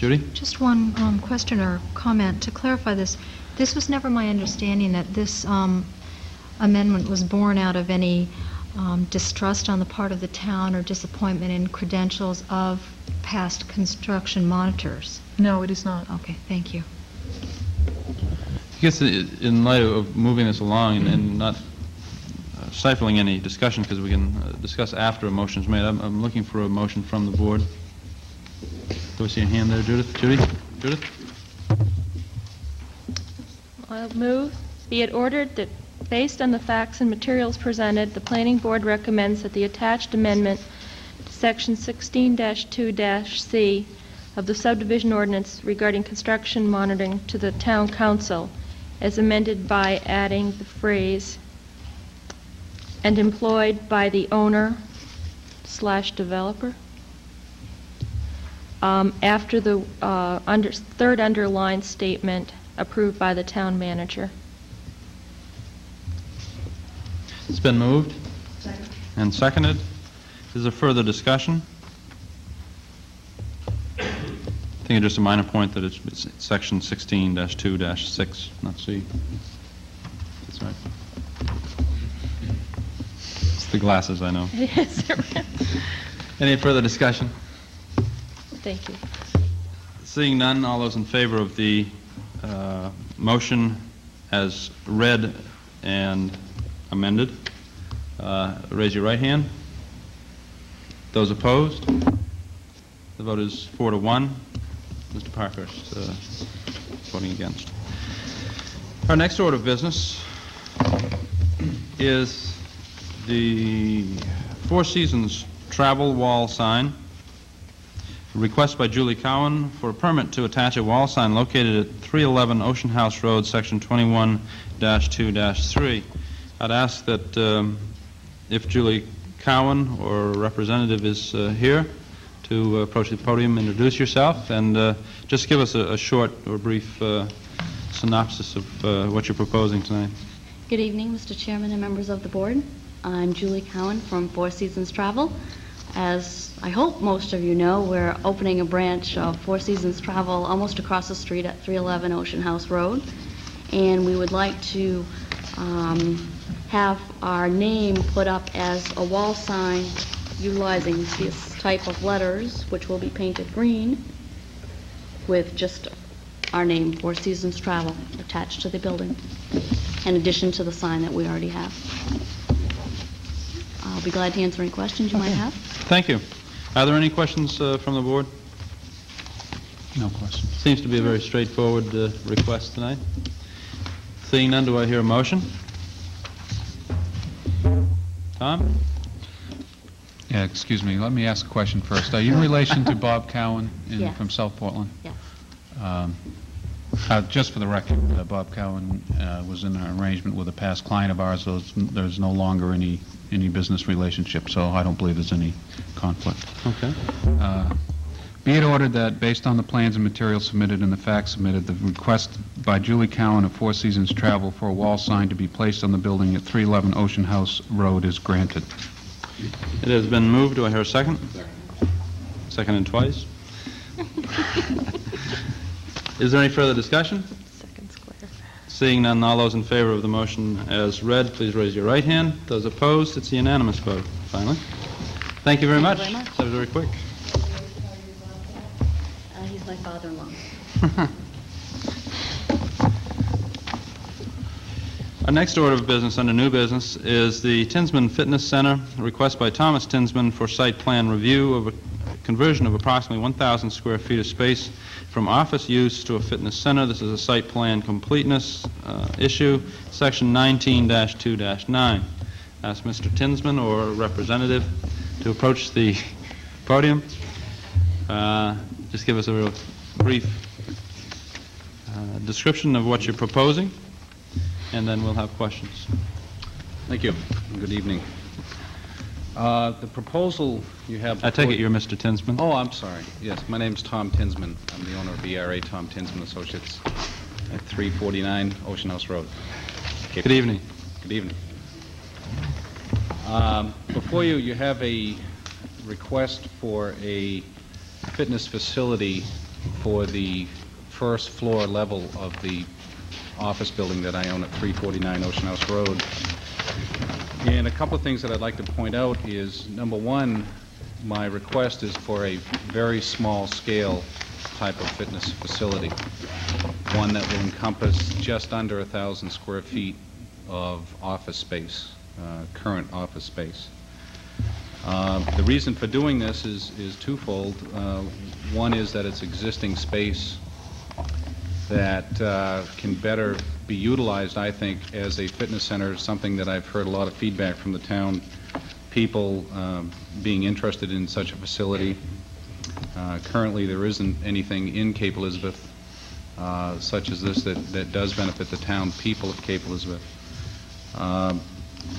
Judy? Just one um, question or comment to clarify this. This was never my understanding that this um, amendment was born out of any um, distrust on the part of the town or disappointment in credentials of past construction monitors. No, it is not. Okay, thank you. I guess in light of moving this along and- and not uh, stifling any discussion, because we can uh, discuss after a motion is made, I'm I'm looking for a motion from the board. Do I see a hand there, Judith? Judy? Judith? I'll move, be it ordered that, based on the facts and materials presented, the planning board recommends that the attached amendment to section 16-2-C of the subdivision ordinance regarding construction monitoring to the town council, as amended by adding the phrase, "and employed by the owner slash developer," um, after the uh, under- third underlined statement, approved by the town manager. It's been moved and seconded. Is there further discussion? I think it's just a minor point that it's it's section 16-2-6, not C. That's right. It's the glasses, I know. Yes, Any further discussion? Thank you. Seeing none, all those in favor of the uh, motion as read and amended, uh, raise your right hand. Those opposed? The vote is four to one. Mr. Parkhurst uh, voting against. Our next order of business is the Four Seasons travel wall sign. Request by Julie Cowan for a permit to attach a wall sign located at 311 Ocean House Road, Section 21-2-3. I'd ask that um, if Julie Cowan or a representative is uh, here, to approach the podium, introduce yourself, and uh, just give us a a short or brief uh, synopsis of uh, what you're proposing tonight. Good evening, Mr. Chairman and members of the board. I'm Julie Cowan from Four Seasons Travel. As I hope most of you know, we're opening a branch of Four Seasons Travel almost across the street at 311 Ocean House Road. And we would like to um, have our name put up as a wall sign utilizing this type of letters, which will be painted green, with just our name, Four Seasons Travel, attached to the building, in addition to the sign that we already have. I'll be glad to answer any questions you might have. Thank you. Are there any questions uh, from the board? No questions. Seems to be a very straightforward uh, request tonight. Seeing none, do I hear a motion? Tom? Yeah, excuse me, let me ask a question first. Are you in relation to Bob Cowan in- Yes. from South Portland? Yes. Um, uh, Just for the record, uh, Bob Cowan uh, was in an arrangement with a past client of ours, so there's no longer any any business relationship, so I don't believe there's any conflict. Okay. Uh, Be it ordered that, based on the plans and materials submitted and the facts submitted, the request by Julie Cowan of Four Seasons Travel for a wall sign to be placed on the building at 311 Ocean House Road is granted. It has been moved. Do I hear a second? Second and twice. Is there any further discussion? Seeing none, all those in favor of the motion as read, please raise your right hand. Those opposed, it's a unanimous vote, finally. Thank you very Thank much. you very much. That was very quick. Uh, He's my father-in-law. Our next order of business under new business is the Tinsman Fitness Center, a request by Thomas Tinsman for site plan review of a conversion of approximately 1,000 square feet of space from office use to a fitness center. This is a site plan completeness uh, issue, section 19-2-9. Ask Mr. Tinsman or representative to approach the podium. Uh, Just give us a real brief uh, description of what you're proposing and then we'll have questions. Thank you. Good evening. Uh, The proposal you have... I take it you're Mr. Tinsman? Oh, I'm sorry. Yes, my name's Tom Tinsman. I'm the owner of ERA Tom Tinsman Associates at 349 Ocean House Road. Cape- Good evening. Good evening. Um, Before you, you have a request for a fitness facility for the first floor level of the office building that I own at 349 Ocean House Road. And a couple of things that I'd like to point out is, number one, my request is for a very small-scale type of fitness facility, one that will encompass just under a 1,000 square feet of office space, uh, current office space. Uh, The reason for doing this is is twofold. Uh, One is that it's existing space that uh, can better be utilized, I think, as a fitness center, something that I've heard a lot of feedback from the town people um, being interested in such a facility. Uh, Currently, there isn't anything in Cape Elizabeth uh, such as this that that does benefit the town people of Cape Elizabeth. Um,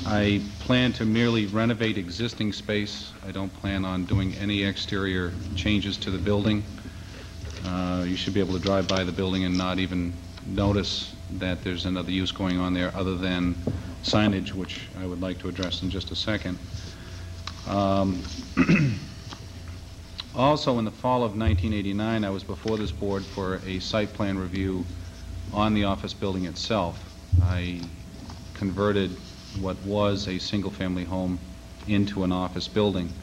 I plan to merely renovate existing space. I don't plan on doing any exterior changes to the building. Uh, You should be able to drive by the building and not even notice that there's another use going on there other than signage, which I would like to address in just a second. Um, Also, in the fall of 1989, I was before this board for a site plan review on the office building itself. I converted what was a single-family home into an office building,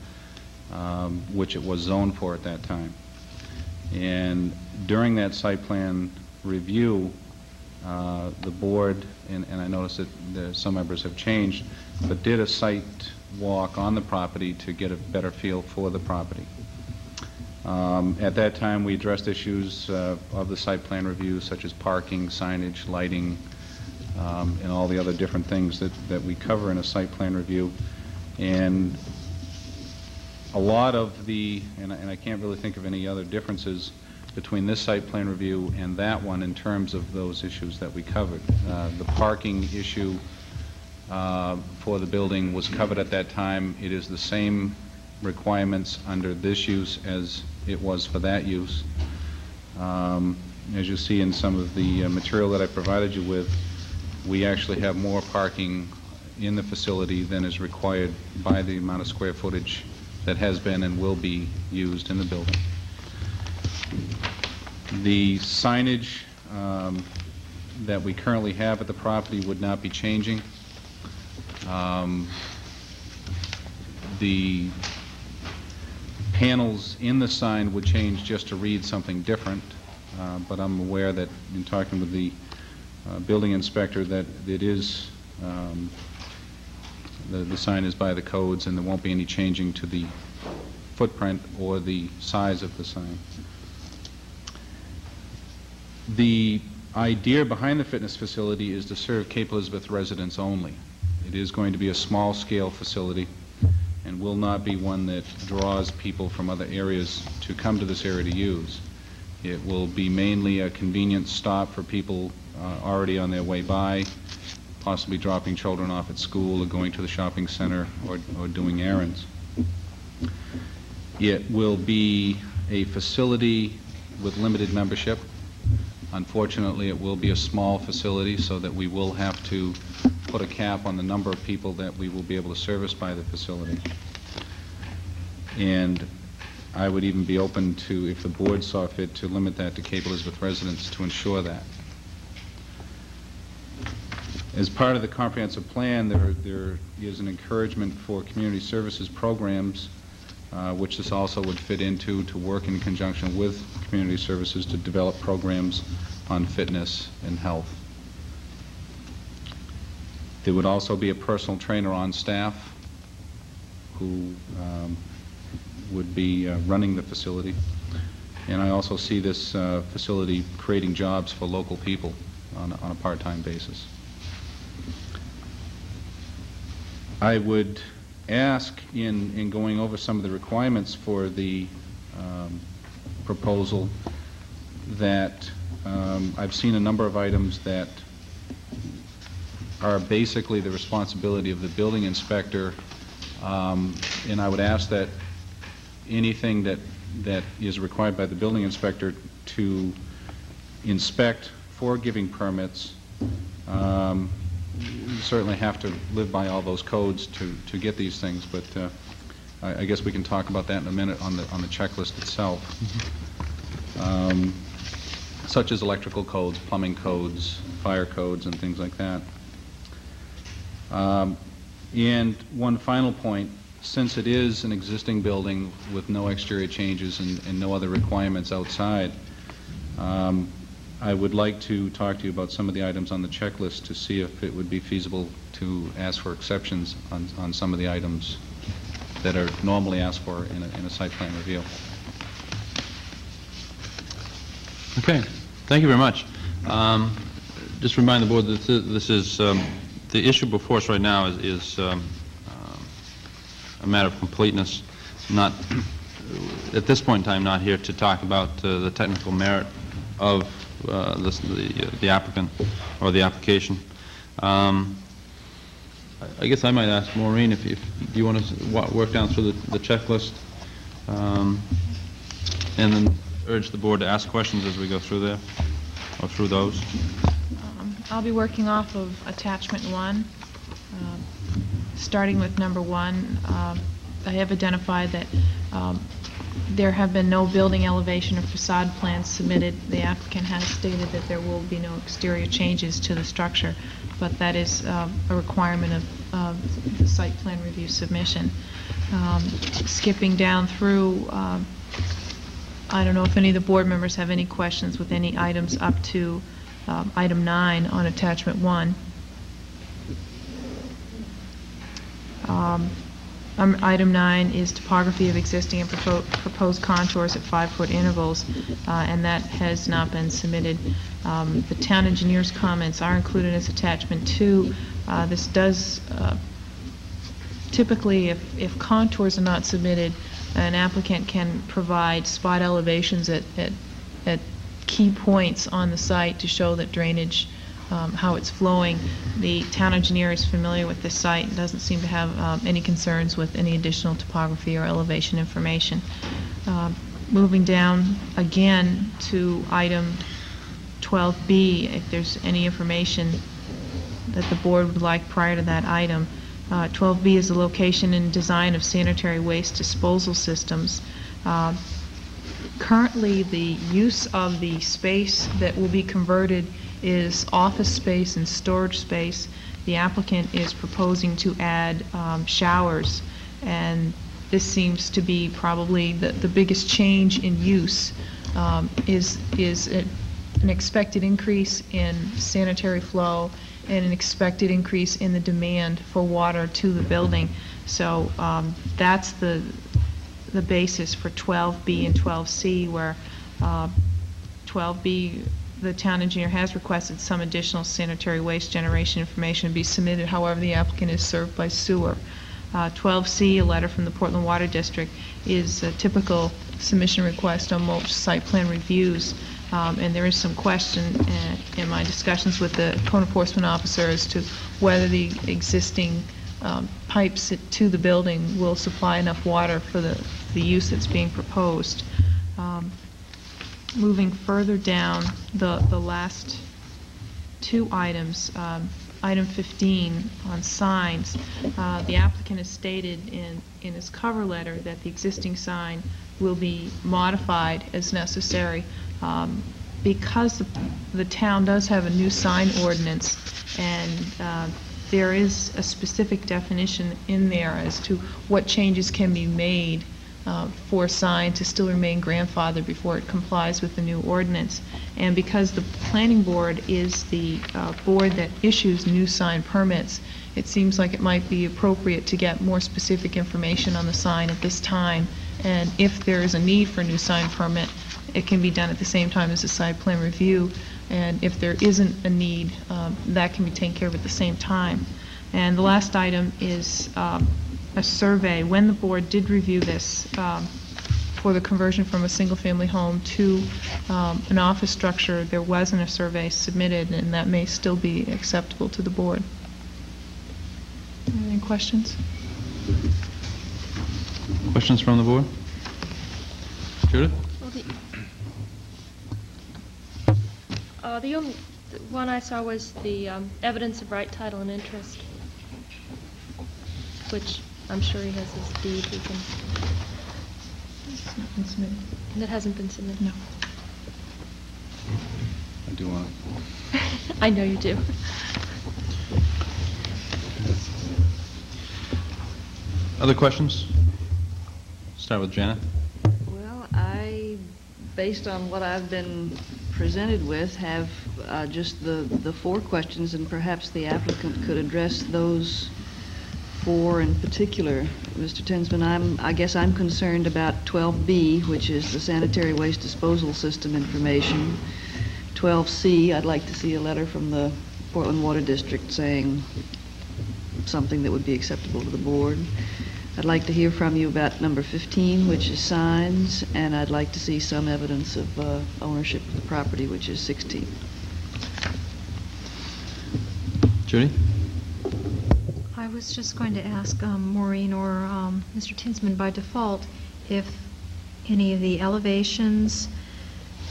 um, which it was zoned for at that time. And during that site plan review, uh, the board, and and I noticed that there- some members have changed, but did a site walk on the property to get a better feel for the property. Um, At that time, we addressed issues uh, of the site plan review, such as parking, signage, lighting, um, and all the other different things that that we cover in a site plan review. And a lot of the, and I- and I can't really think of any other differences between this site plan review and that one in terms of those issues that we covered. Uh, The parking issue uh, for the building was covered at that time. It is the same requirements under this use as it was for that use. Um, As you see in some of the uh, material that I provided you with, we actually have more parking in the facility than is required by the amount of square footage that has been and will be used in the building. The signage um, that we currently have at the property would not be changing. Um, The panels in the sign would change just to read something different, uh, but I'm aware that, in talking with the uh, building inspector, that it is, um, the the sign is by the codes, and there won't be any changing to the footprint or the size of the sign. The idea behind the fitness facility is to serve Cape Elizabeth residents only. It is going to be a small-scale facility and will not be one that draws people from other areas to come to this area to use. It will be mainly a convenient stop for people uh, already on their way by, possibly dropping children off at school or going to the shopping center or or doing errands. It will be a facility with limited membership. Unfortunately, it will be a small facility, so that we will have to put a cap on the number of people that we will be able to service by the facility. And I would even be open to, if the board saw fit, to limit that to Cape Elizabeth residents to ensure that. As part of the comprehensive plan, there, there is an encouragement for community services programs, uh, which this also would fit into, to work in conjunction with community services to develop programs on fitness and health. There would also be a personal trainer on staff who um, would be uh, running the facility. And I also see this uh, facility creating jobs for local people on on a part-time basis. I would ask, in, in going over some of the requirements for the um, proposal, that um, I've seen a number of items that are basically the responsibility of the building inspector, um, and I would ask that anything that, that is required by the building inspector to inspect for giving permits, um, you certainly have to live by all those codes to, to get these things, but uh, I I guess we can talk about that in a minute on the, on the checklist itself. Um, Such as electrical codes, plumbing codes, fire codes, and things like that. Um, And one final point, since it is an existing building with no exterior changes and, and no other requirements outside, um, I would like to talk to you about some of the items on the checklist to see if it would be feasible to ask for exceptions on, on some of the items that are normally asked for in a, in a site plan review. Okay, thank you very much. Um, Just remind the board that thi- this is, um, the issue before us right now is- is um, um, a matter of completeness, not, at this point in time, not here to talk about uh, the technical merit of uh, the the applicant or the application. Um, I- I guess I might ask Maureen if, if, do you want to work down through the the checklist? Um, and then urge the board to ask questions as we go through there, or through those. Um, I'll be working off of attachment one. Um, Starting with number one, um, I have identified that um, there have been no building elevation or facade plans submitted. The applicant has stated that there will be no exterior changes to the structure, but that is um, a requirement of of the site plan review submission. Um, Skipping down through, um, I don't know if any of the board members have any questions with any items up to um, item nine on attachment one. Um, Item nine is topography of existing and propo- proposed contours at five-foot intervals, uh, and that has not been submitted. Um, The town engineer's comments are included as attachment two. Uh, This does uh, typically, if, if contours are not submitted, an applicant can provide spot elevations at, at, at key points on the site to show that drainage, um, how it's flowing. The town engineer is familiar with this site and doesn't seem to have um, any concerns with any additional topography or elevation information. Um, Moving down again to item 12B, if there's any information that the board would like prior to that item. Uh, 12B is the location and design of sanitary waste disposal systems. Uh, Currently, the use of the space that will be converted is office space and storage space. The applicant is proposing to add um, showers, and this seems to be probably the the biggest change in use, um, is is a- an expected increase in sanitary flow and an expected increase in the demand for water to the building. So um, that's the, the basis for 12B and 12C, where uh, 12B, the town engineer has requested some additional sanitary waste generation information be submitted, however, the applicant is served by sewer. Uh, 12C, a letter from the Portland Water District, is a typical submission request on most site plan reviews. Um, And there is some question uh, in my discussions with the code enforcement officer as to whether the existing um, pipes to the building will supply enough water for the, the use that's being proposed. Um, Moving further down, the, the last two items, um, item 15 on signs, uh, the applicant has stated in, in his cover letter that the existing sign will be modified as necessary. Um, Because the, the town does have a new sign ordinance, and uh, there is a specific definition in there as to what changes can be made uh, for sign to still remain grandfathered before it complies with the new ordinance. And because the planning board is the uh, board that issues new sign permits, it seems like it might be appropriate to get more specific information on the sign at this time. And if there is a need for a new sign permit, it can be done at the same time as the site plan review. And if there isn't a need, um, that can be taken care of at the same time. And the last item is um, a survey. When the board did review this um, for the conversion from a single-family home to um, an office structure, there wasn't a survey submitted, and that may still be acceptable to the board. Any questions? Questions from the board? Judith? Well, the- Uh, The only one I saw was the um, evidence of right title and interest, which I'm sure he has his deed, he can, It's not been submitted. that hasn't been submitted. No. I do want to I know you do. Other questions? Start with Janet. Well, I, based on what I've been presented with, have uh, just the, the four questions, and perhaps the applicant could address those four in particular. Mr. Tinsman, I'm, I guess I'm concerned about 12B, which is the sanitary waste disposal system information. 12C, I'd like to see a letter from the Portland Water District saying something that would be acceptable to the board. I'd like to hear from you about number 15, which is signs, and I'd like to see some evidence of uh, ownership of the property, which is 16. Judy? I was just going to ask um, Maureen or um, Mr. Tinsman by default if any of the elevations,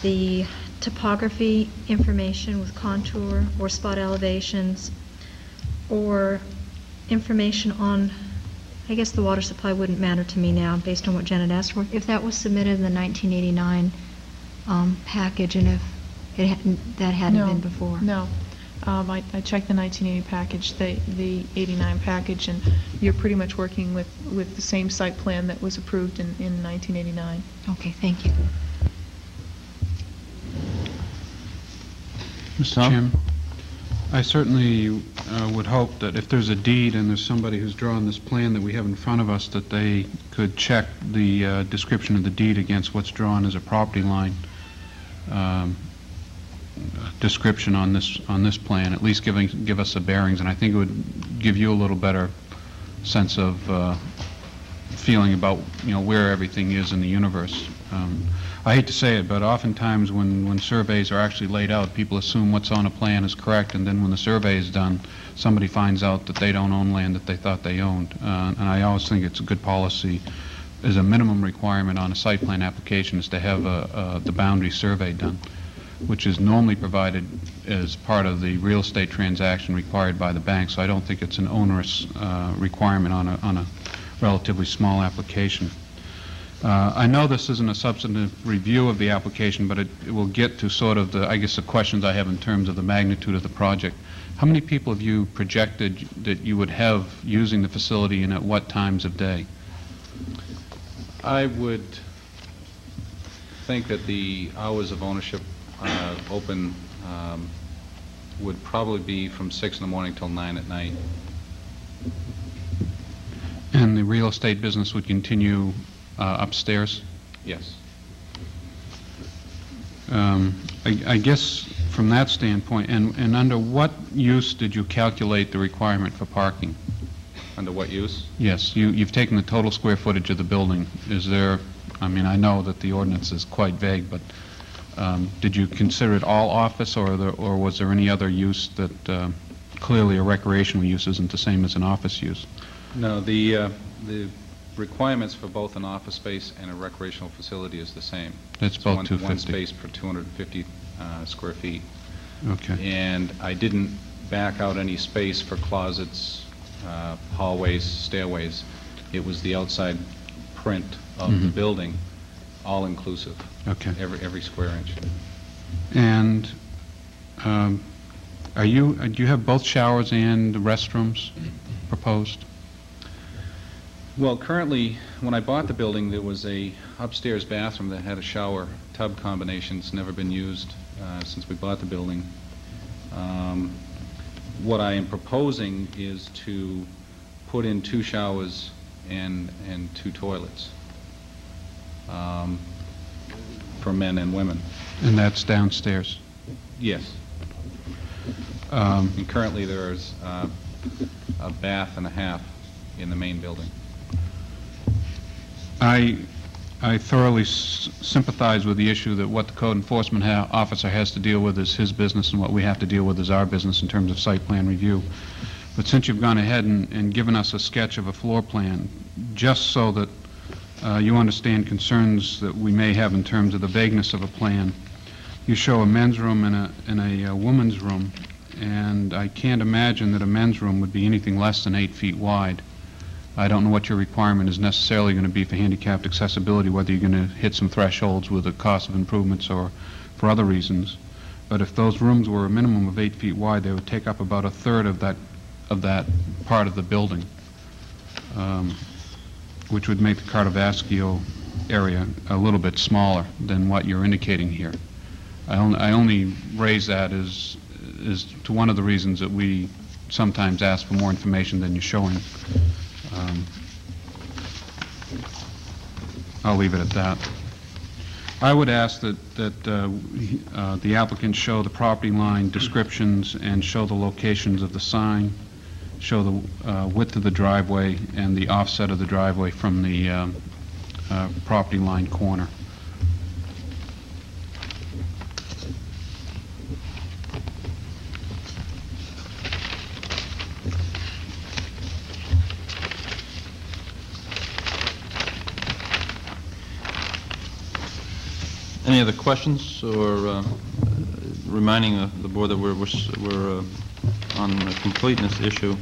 the topography information with contour or spot elevations, or information on, I guess the water supply wouldn't matter to me now based on what Janet asked for, if that was submitted in the 1989 um, package and if it hadn't, that hadn't No, been before. No. Um, I I checked the 1980 package, the the 89 package, and you're pretty much working with with the same site plan that was approved in in 1989. Okay, thank you. Mr. Tom? Chairman, I certainly uh, would hope that if there's a deed and there's somebody who's drawn this plan that we have in front of us, that they could check the uh, description of the deed against what's drawn as a property line um, description on this, on this plan, at least giving, give us the bearings, and I think it would give you a little better sense of uh, feeling about, you know, where everything is in the universe. Um, I hate to say it, but oftentimes when, when surveys are actually laid out, people assume what's on a plan is correct, and then when the survey is done, somebody finds out that they don't own land that they thought they owned. Uh, And I always think it's a good policy, as a minimum requirement on a site plan application, is to have a- a- the boundary survey done, which is normally provided as part of the real estate transaction required by the bank, so I don't think it's an onerous uh, requirement on a, on a relatively small application. Uh, I know this isn't a substantive review of the application, but it it will get to sort of the, I guess, the questions I have in terms of the magnitude of the project. How many people have you projected that you would have using the facility and at what times of day? I would think that the hours of ownership uh, open um, would probably be from 6 in the morning till 9 at night. And the real estate business would continue uh, upstairs? Yes. Um, I I guess from that standpoint, and and under what use did you calculate the requirement for parking? Under what use? Yes, you, you've taken the total square footage of the building. Is there, I mean, I know that the ordinance is quite vague, but um, did you consider it all office, or the- or was there any other use that, uh, clearly a recreational use isn't the same as an office use? No, the, uh, the requirements for both an office space and a recreational facility is the same. It's both one- 250. One space per 250 uh, square feet. Okay. And I didn't back out any space for closets, uh, hallways, stairways. It was the outside print of the Mhm. building, all inclusive, Okay. every, every square inch. And um, are you, uh, do you have both showers and restrooms proposed? Well, currently, when I bought the building, there was a upstairs bathroom that had a shower tub combination. It's never been used uh, since we bought the building. Um, What I am proposing is to put in two showers and, and two toilets um, for men and women. And that's downstairs? Yes. Um, And currently, there's uh, a bath and a half in the main building. I, I thoroughly s- sympathize with the issue that what the code enforcement ha- officer has to deal with is his business and what we have to deal with is our business in terms of site plan review. But since you've gone ahead and, and given us a sketch of a floor plan, just so that you understand concerns that we may have in terms of the vagueness of a plan, you show a men's room and a, and a uh, woman's room, and I can't imagine that a men's room would be anything less than eight feet wide. I don't know what your requirement is necessarily going to be for handicapped accessibility, whether you're going to hit some thresholds with the cost of improvements or for other reasons. But if those rooms were a minimum of eight feet wide, they would take up about a third of that, of that part of the building, um, which would make the cardiovascular area a little bit smaller than what you're indicating here. I only, I only raise that as, as to one of the reasons that we sometimes ask for more information than you're showing. Um, I'll leave it at that. I would ask that, that uh, uh, the applicant show the property line descriptions and show the locations of the sign, show the uh, width of the driveway and the offset of the driveway from the um, uh, property line corner. Any other questions or uh, reminding the board that we're, we're we're uh, on the completeness issue?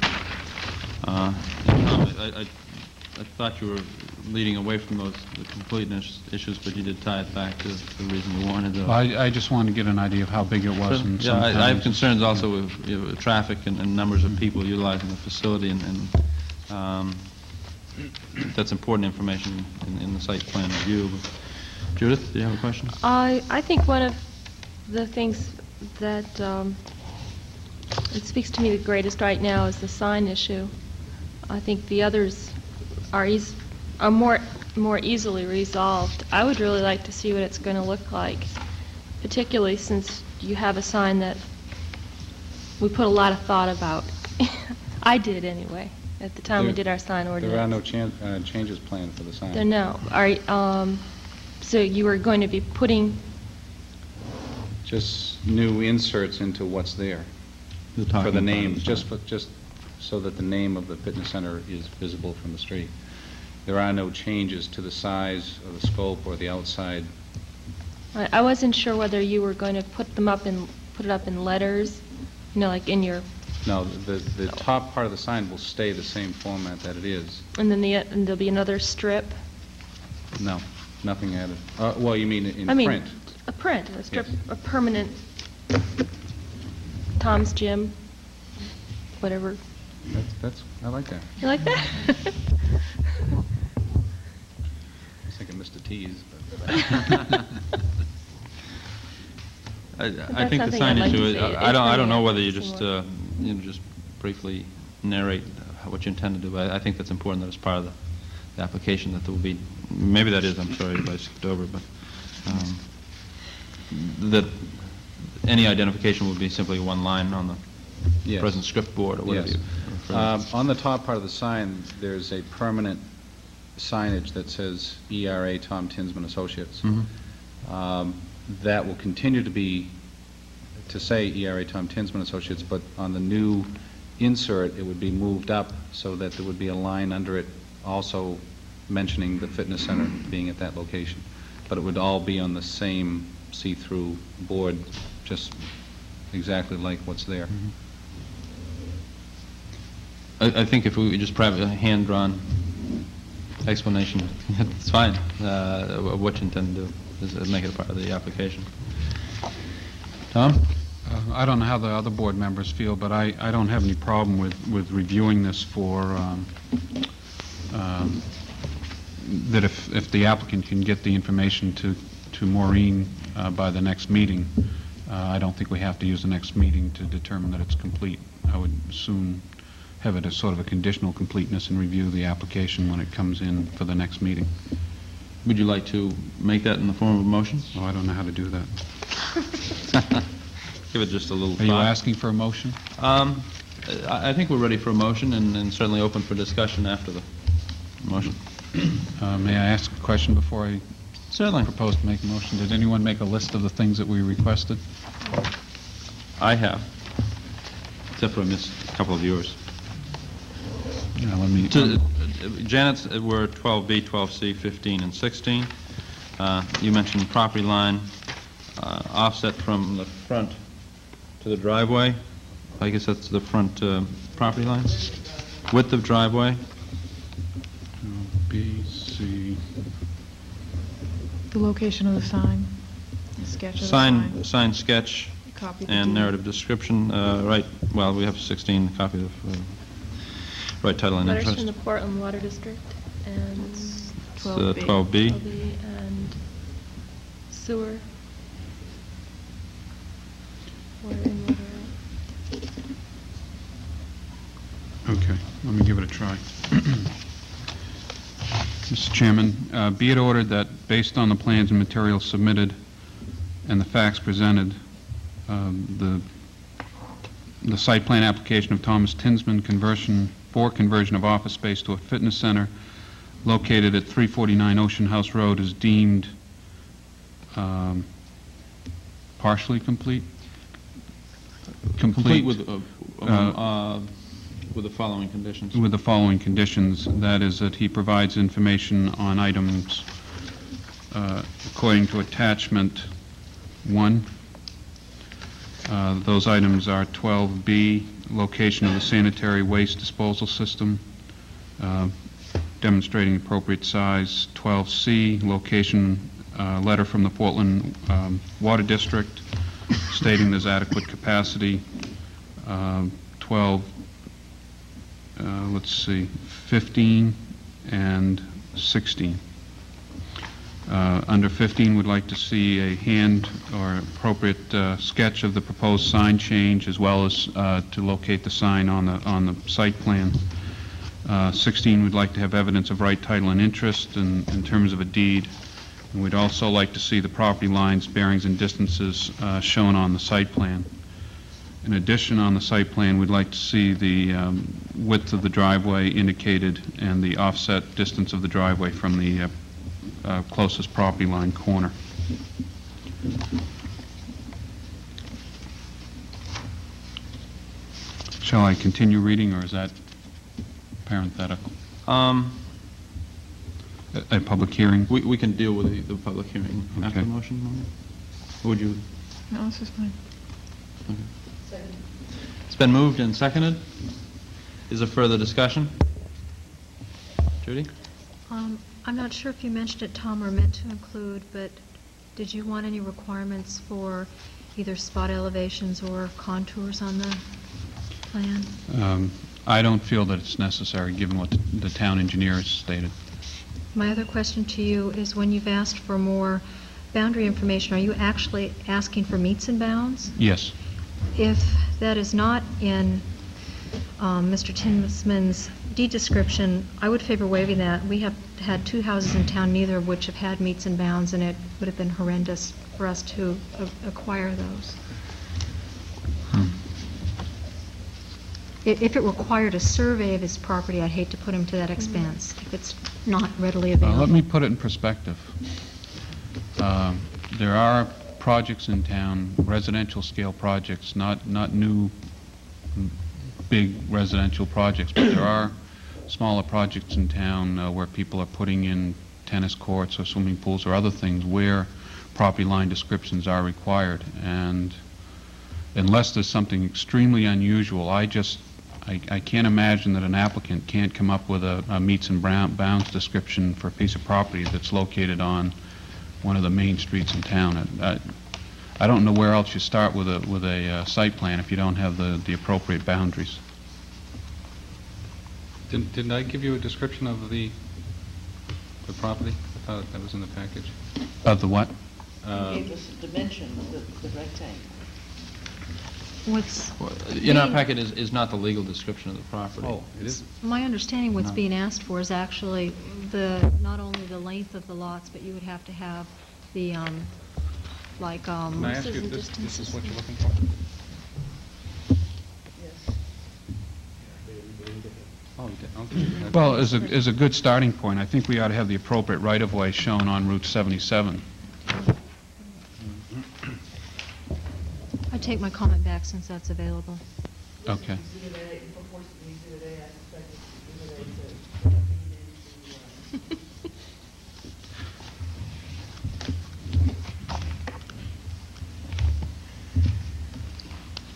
Uh, and Tom, I, I, I thought you were leading away from those, the completeness issues, but you did tie it back to the reason you wanted to. I, I just wanted to get an idea of how big it was and Yeah, I- I have concerns also with, you know, traffic and, and numbers of people utilizing the facility, and, and, um, that's important information in, in the site plan review. Judith, do you have a question? I, I think one of the things that, um, it speaks to me the greatest right now is the sign issue. I think the others are eas, are more, more easily resolved. I would really like to see what it's going to look like, particularly since you have a sign that we put a lot of thought about. I did anyway, at the time we There- did our sign ordinance. There are no chan- uh, changes planned for the sign. There, no. Are, um, so you were going to be putting, Just new inserts into what's there for talking the about names, the just for, just so that the name of the fitness center is visible from the street. There are no changes to the size or the scope or the outside. I I wasn't sure whether you were going to put them up in, put it up in letters, you know, like in your, No, the, the top part of the sign will stay the same format that it is. and then the, and there'll be another strip? No, nothing added. Uh, well, you mean in I mean, print? A print, a strip, Yes. a permanent Tom's Gym, whatever. That's, that's, I like that. You like that? I was thinking Mr. T's, but. I, I think the something sign I'd like issue, to is- see. I It's don't, I don't know whether you some just, more. uh, you know, just briefly narrate what you intend to do, but I I think that's important that it's part of the, the application that there will be, maybe that is, I'm sorry if I skipped over, but, um, that any identification would be simply one line on the Yes. present script board or whatever Yes. you. Um, On the top part of the sign, there's a permanent signage that says ERA Tom Tinsman Associates. Mhm. Um, that will continue to be, to say ERA Tom Tinsman Associates, but on the new insert, it would be moved up so that there would be a line under it also mentioning the fitness center being at that location. But it would all be on the same see-through board, just exactly like what's there. I, I think if we just have a hand-drawn explanation, it's fine, uh, what you intend to do, is uh, make it a part of the application. Tom? Uh, I don't know how the other board members feel, but I, I don't have any problem with, with reviewing this for, um, um, that if, if the applicant can get the information to, to Maureen uh, by the next meeting, uh, I don't think we have to use the next meeting to determine that it's complete. I would soon have it as sort of a conditional completeness and review the application when it comes in for the next meeting. Would you like to make that in the form of a motion? Oh, I don't know how to do that. Give it just a little Are you asking for a motion? Um, I I think we're ready for a motion and and certainly open for discussion after the motion. Uh, May I ask a question before I Certainly. propose to make a motion? Did anyone make a list of the things that we requested? I have, except for I missed a couple of yours. Yeah, let me, To- uh, Janet's uh, were 12B, 12C, 15, and 16. Uh, You mentioned property line uh, offset from the front to the driveway. I guess that's the front uh, property line? Width of driveway? B, C, The location of the sign, the sketch of the Sign, sign. sign sketch Copy the and deed. narrative description, uh, right, well, we have 16, copy of, uh, right title and Letters from interest. the Portland Water District and It's, uh, 12B. 12B. LB and sewer. Water in, water okay, let me give it a try. Mr. Chairman, uh, be it ordered that, based on the plans and materials submitted and the facts presented, um, the the site plan application of Thomas Tinsman conversion, for conversion of office space to a fitness center located at 349 Ocean House Road is deemed um, partially complete? Complete with, uh, um, Uh, uh, with the following conditions. with the following conditions. That is that he provides information on items uh, according to attachment one. Uh, Those items are 12B, location of the sanitary waste disposal system, uh, demonstrating appropriate size. 12C, location, uh, letter from the Portland um, Water District stating there's adequate capacity. Um, 12 uh, let's see, 15 and 16. Uh, Under 15, we'd like to see a hand or appropriate uh, sketch of the proposed sign change, as well as uh, to locate the sign on the, on the site plan. Uh, 16, we'd like to have evidence of right title and interest in, in terms of a deed. And we'd also like to see the property lines, bearings, and distances uh, shown on the site plan. In addition, on the site plan, we'd like to see the um, width of the driveway indicated and the offset distance of the driveway from the uh, closest property line corner. Shall I continue reading, or is that parenthetical? Um, A a public hearing? We, we can deal with the, the public hearing after the Okay. motion, Maureen? Would you, No, this is fine. it's been moved and seconded. Is there further discussion? Judy? Um, I'm not sure if you mentioned it, Tom, or meant to include, but did you want any requirements for either spot elevations or contours on the plan? Um, I don't feel that it's necessary, given what the- town engineer has stated. My other question to you is when you've asked for more boundary information, are you actually asking for metes and bounds? Yes. If that is not in um, Mr. Tinsman's deed description, I would favor waiving that. We have had two houses in town, neither of which have had metes and bounds, and it would have been horrendous for us to acquire those. Hmm. I- If it required a survey of his property, I'd hate to put him to that expense, if it's not readily Uh, available. Let me put it in perspective. Um, There are projects in town, residential scale projects, not, not new, big residential projects, but there are smaller projects in town uh, where people are putting in tennis courts or swimming pools or other things where property line descriptions are required. And unless there's something extremely unusual, I just, I, I can't imagine that an applicant can't come up with a, a metes and bounds description for a piece of property that's located on one of the main streets in town. I, I- I don't know where else you start with a, with a uh, site plan if you don't have the, the appropriate boundaries. Didn't didn't I give you a description of the, the property? I thought that was in the package. Of the what? Uh, us the dimension of the rectangle. What's, In our packet is, is not the legal description of the property. Oh, it is? my understanding what's No. being asked for is actually the, not only the length of the lots, but you would have to have the, um, like, um... Can I ask you, Susan, this this is what you're looking for? Oh, okay. Well, as a, as a good starting point, I think we ought to have the appropriate right-of-way shown on Route 77. I take my comment back since that's available. Okay.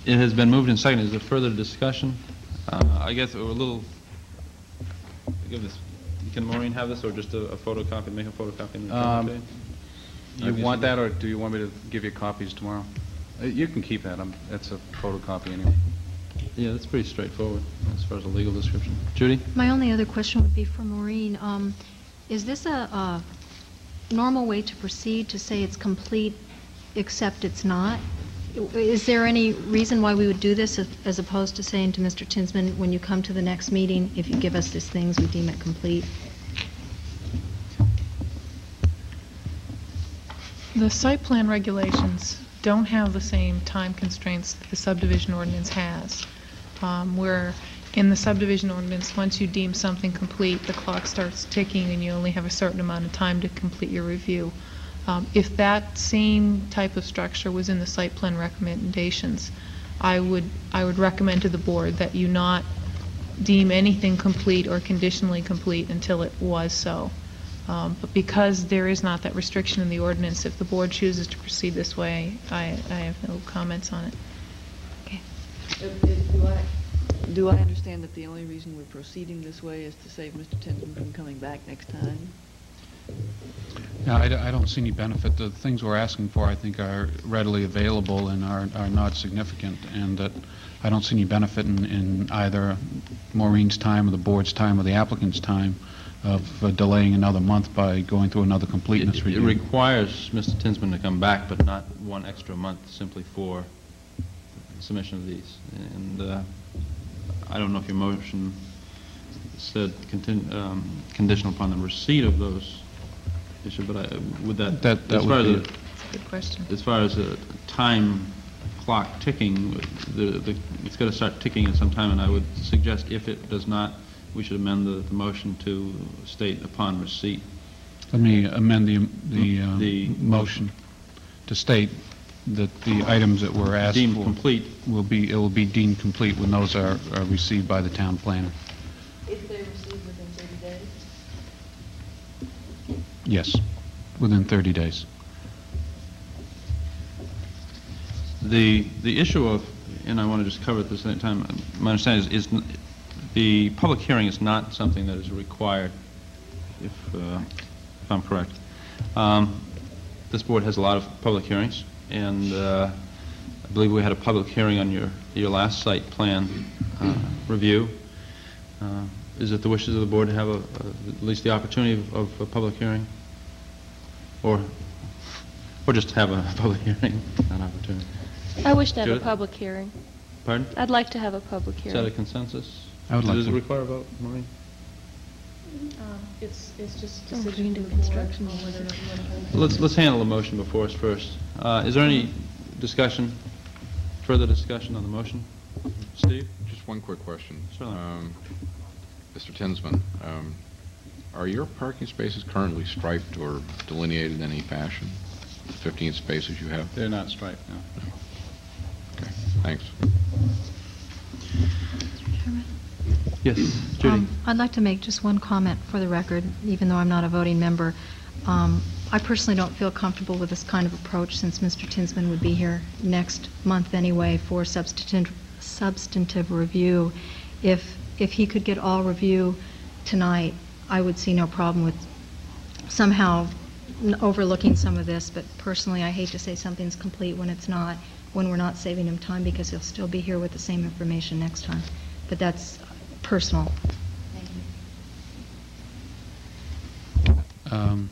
It has been moved and seconded. Is there further discussion? Uh, I guess we're a little, give this, can Maureen have this, or just a a photocopy, make a photocopy and Um, it to you? You want that, or do you want me to give you copies tomorrow? Uh, You can keep that, I'm- that's a photocopy anyway. Yeah, that's pretty straightforward as far as the legal description. Judy? My only other question would be for Maureen. Um, Is this a, a normal way to proceed, to say it's complete, except it's not? Is there any reason why we would do this, as- opposed to saying to Mr. Tinsman, when you come to the next meeting, if you give us these things, we deem it complete? The site plan regulations don't have the same time constraints that the subdivision ordinance has, um, where in the subdivision ordinance, once you deem something complete, the clock starts ticking and you only have a certain amount of time to complete your review. Um, If that same type of structure was in the site plan recommendations, I would, I would recommend to the board that you not deem anything complete or conditionally complete until it was so. Um, But because there is not that restriction in the ordinance, if the board chooses to proceed this way, I, I have no comments on it. Do I, do I understand that the only reason we're proceeding this way is to save Mr. Tinsman from coming back next time? Yeah, I, I don't see any benefit. The things we're asking for, I think, are readily available and are, are not significant, and that I don't see any benefit in, in either Maureen's time, or the board's time, or the applicant's time of uh, delaying another month by going through another completeness It it review. requires Mr. Tinsman to come back, but not one extra month simply for submission of these. And uh, I don't know if your motion said um, conditional upon the receipt of those issued, but I- would that... That- that as far would as be the- Good question. As far as the time clock ticking, the, the, it's got to start ticking at some time, and I would suggest if it does not, we should amend the, the motion to state upon receipt. Let me amend the, the, uh, The- motion to state that the items that were asked Deemed for complete. will be, it will be deemed complete when those are, are received by the town planner. If they receive within 30 days? Yes, within 30 days. The, the issue of, and I want to just cover it at the same time, my understanding is, is the public hearing is not something that is required, if, uh, if I'm correct. Um, This board has a lot of public hearings, and uh, I believe we had a public hearing on your, your last site plan uh, review. Uh, Is it the wishes of the board to have a, a- at least the opportunity of- of a public hearing? Or, or just have a public hearing, not opportunity? I wish to have a Judith? public hearing. Pardon? I'd like to have a public hearing. Is that a hearing. consensus? I would like Does it to. require a vote, Maureen? It's, it's just Oh, we can do construction on whether or not Let's, let's handle the motion before us first. Uh, Is there any discussion, further discussion on the motion? Steve? Just one quick question. Certainly. Um, Mr. Tinsman, um, are your parking spaces currently striped or delineated in any fashion? the 15 spaces you have? They're not striped, no. Okay, thanks. Yes, Judy? Um, I'd like to make just one comment for the record, even though I'm not a voting member. Um, I personally don't feel comfortable with this kind of approach since Mr. Tinsman would be here next month anyway for substantive, substantive review. If, if he could get all review tonight, I would see no problem with somehow overlooking some of this, but personally, I hate to say something's complete when it's not, when we're not saving him time because he'll still be here with the same information next time. But that's personal. Um,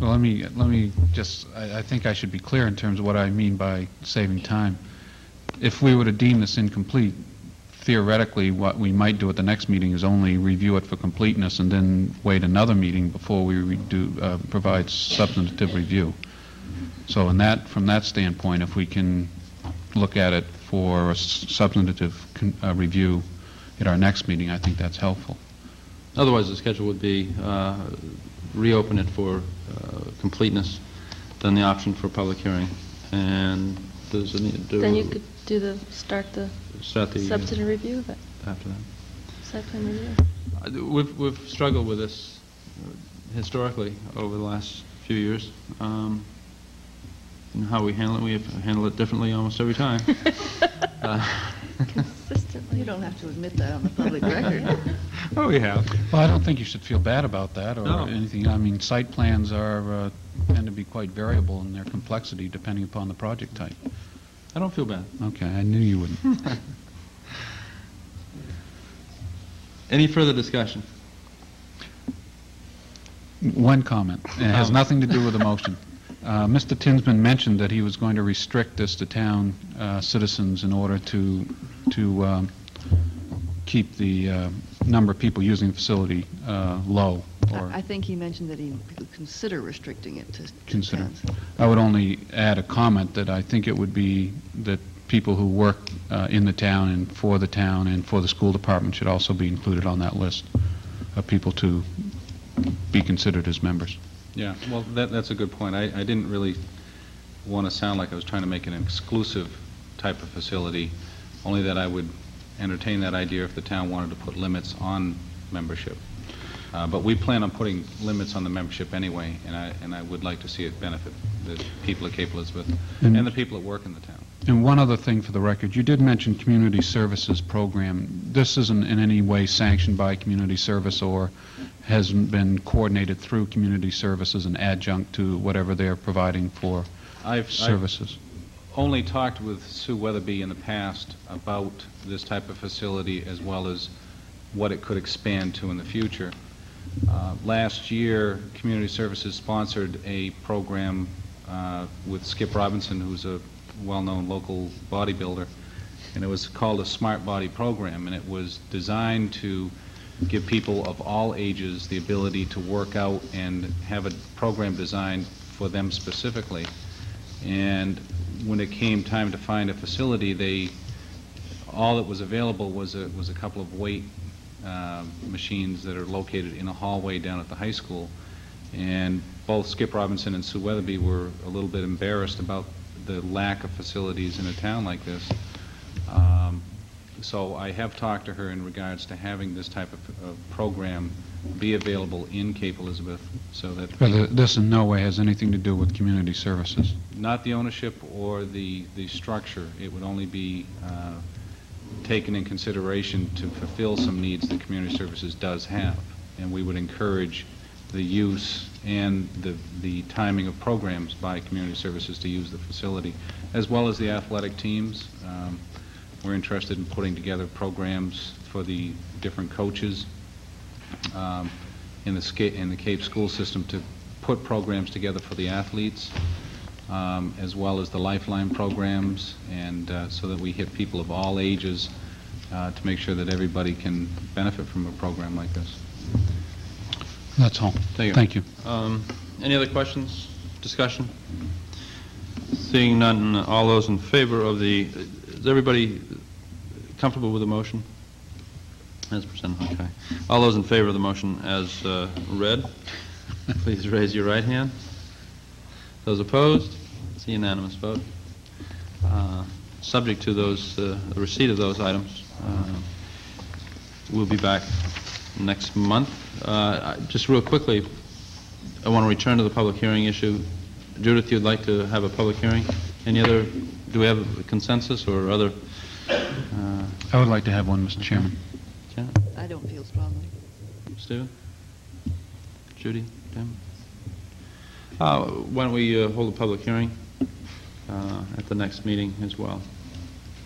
Well, let me, let me just, I I think I should be clear in terms of what I mean by saving time. If we were to deem this incomplete, theoretically, what we might do at the next meeting is only review it for completeness and then wait another meeting before we re- do, uh, provide substantive review. So in that, from that standpoint, if we can look at it for a s- substantive con- uh, review at our next meeting, I think that's helpful. Otherwise, the schedule would be uh, reopen it for uh, completeness, then the option for public hearing, and does it need to... Then you could do the, start the Start the... uh, substantive review of it, After that. site plan review. Uh, We've, we've struggled with this historically over the last few years. Um, And how we handle it, we have handle it differently almost every time. Uh, Consistently. You don't have to admit that on the public record. Oh, we have. Well, I don't think you should feel bad about that or No. anything. I mean, site plans are, uh, tend to be quite variable in their complexity depending upon the project type. I don't feel bad. Okay, I knew you wouldn't. Any further discussion? One comment. It has Oh. nothing to do with the motion. Uh, Mr. Tinsman mentioned that he was going to restrict this to town uh, citizens in order to, to um, keep the uh, number of people using the facility uh, low, or I I think he mentioned that he would consider restricting it to to consider. towns. I would only add a comment that I think it would be that people who work uh, in the town and for the town and for the school department should also be included on that list of people to be considered as members. Yeah, well, that, that's a good point. I, I didn't really want to sound like I was trying to make an exclusive type of facility, only that I would entertain that idea if the town wanted to put limits on membership. Uh, But we plan on putting limits on the membership anyway, and I, and I would like to see it benefit the people of Cape Elizabeth And- and the people that work in the town. And one other thing for the record, you did mention Community Services Program. This isn't in any way sanctioned by Community Service or hasn't been coordinated through Community Services and adjunct to whatever they're providing for I've, I've services. only talked with Sue Weatherby in the past about this type of facility as well as what it could expand to in the future. Uh, Last year, Community Services sponsored a program uh, with Skip Robinson, who's a well-known local bodybuilder, and it was called a Smart Body Program, and it was designed to give people of all ages the ability to work out and have a program designed for them specifically. And when it came time to find a facility, they, all that was available was a, was a couple of weight uh, machines that are located in a hallway down at the high school. And both Skip Robinson and Sue Weatherby were a little bit embarrassed about the lack of facilities in a town like this. Um, So I have talked to her in regards to having this type of, of program be available in Cape Elizabeth so that But this in no way has anything to do with Community Services. not the ownership or the, the structure. It would only be uh, taken in consideration to fulfill some needs that community services does have. And we would encourage the use and the, the timing of programs by community services to use the facility, as well as the athletic teams. Um, We're interested in putting together programs for the different coaches um, in the, in the Cape school system to put programs together for the athletes, um, as well as the Lifeline programs, and uh, so that we hit people of all ages uh, to make sure that everybody can benefit from a program like this. That's all. Thank you. Thank you. Um, Any other questions, discussion? Seeing none, all those in favor of the, is everybody comfortable with the motion? As presented, okay. All those in favor of the motion as uh, read, please raise your right hand. Those opposed? It's a unanimous vote. Uh, Subject to those, uh, the receipt of those items, uh, we'll be back next month. Uh, Just real quickly, I want to return to the public hearing issue. Judith, you'd like to have a public hearing? Any other, do we have a consensus or other? uh, I would like to have one, Mr. Chairman. Jan? I don't feel strongly. Stephen? Judy? Tim? Uh, Why don't we uh, hold a public hearing uh, at the next meeting as well,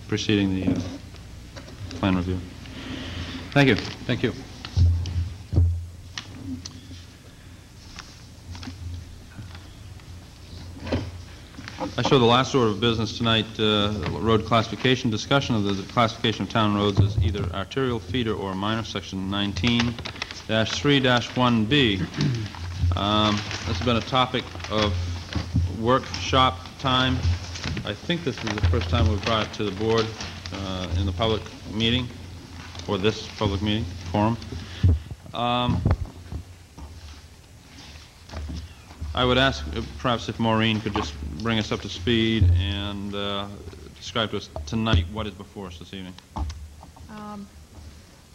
preceding the uh, plan review? Thank you. Thank you. I show the last order of business tonight, uh, road classification, discussion of the classification of town roads as either arterial, feeder, or minor, section 19-3-1B. Um, This has been a topic of workshop time. I think this is the first time we've brought it to the board uh, in the public meeting, or this public meeting, forum. Um, I would ask uh, perhaps if Maureen could just bring us up to speed and uh, describe to us tonight what is before us this evening. Um,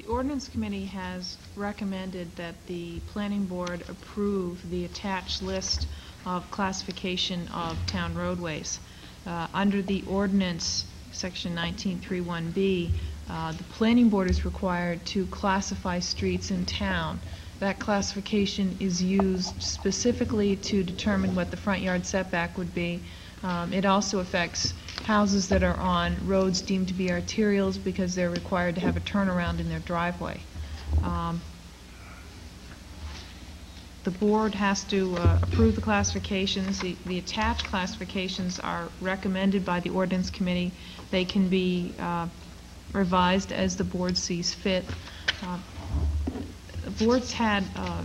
The ordinance committee has recommended that the planning board approve the attached list of classification of town roadways. Uh, Under the ordinance, section 1931B, uh, the planning board is required to classify streets in town. That classification is used specifically to determine what the front yard setback would be. Um, It also affects houses that are on roads deemed to be arterials because they're required to have a turnaround in their driveway. Um, The board has to uh, approve the classifications. The the attached classifications are recommended by the ordinance committee. They can be uh, revised as the board sees fit. Uh, The board's had uh,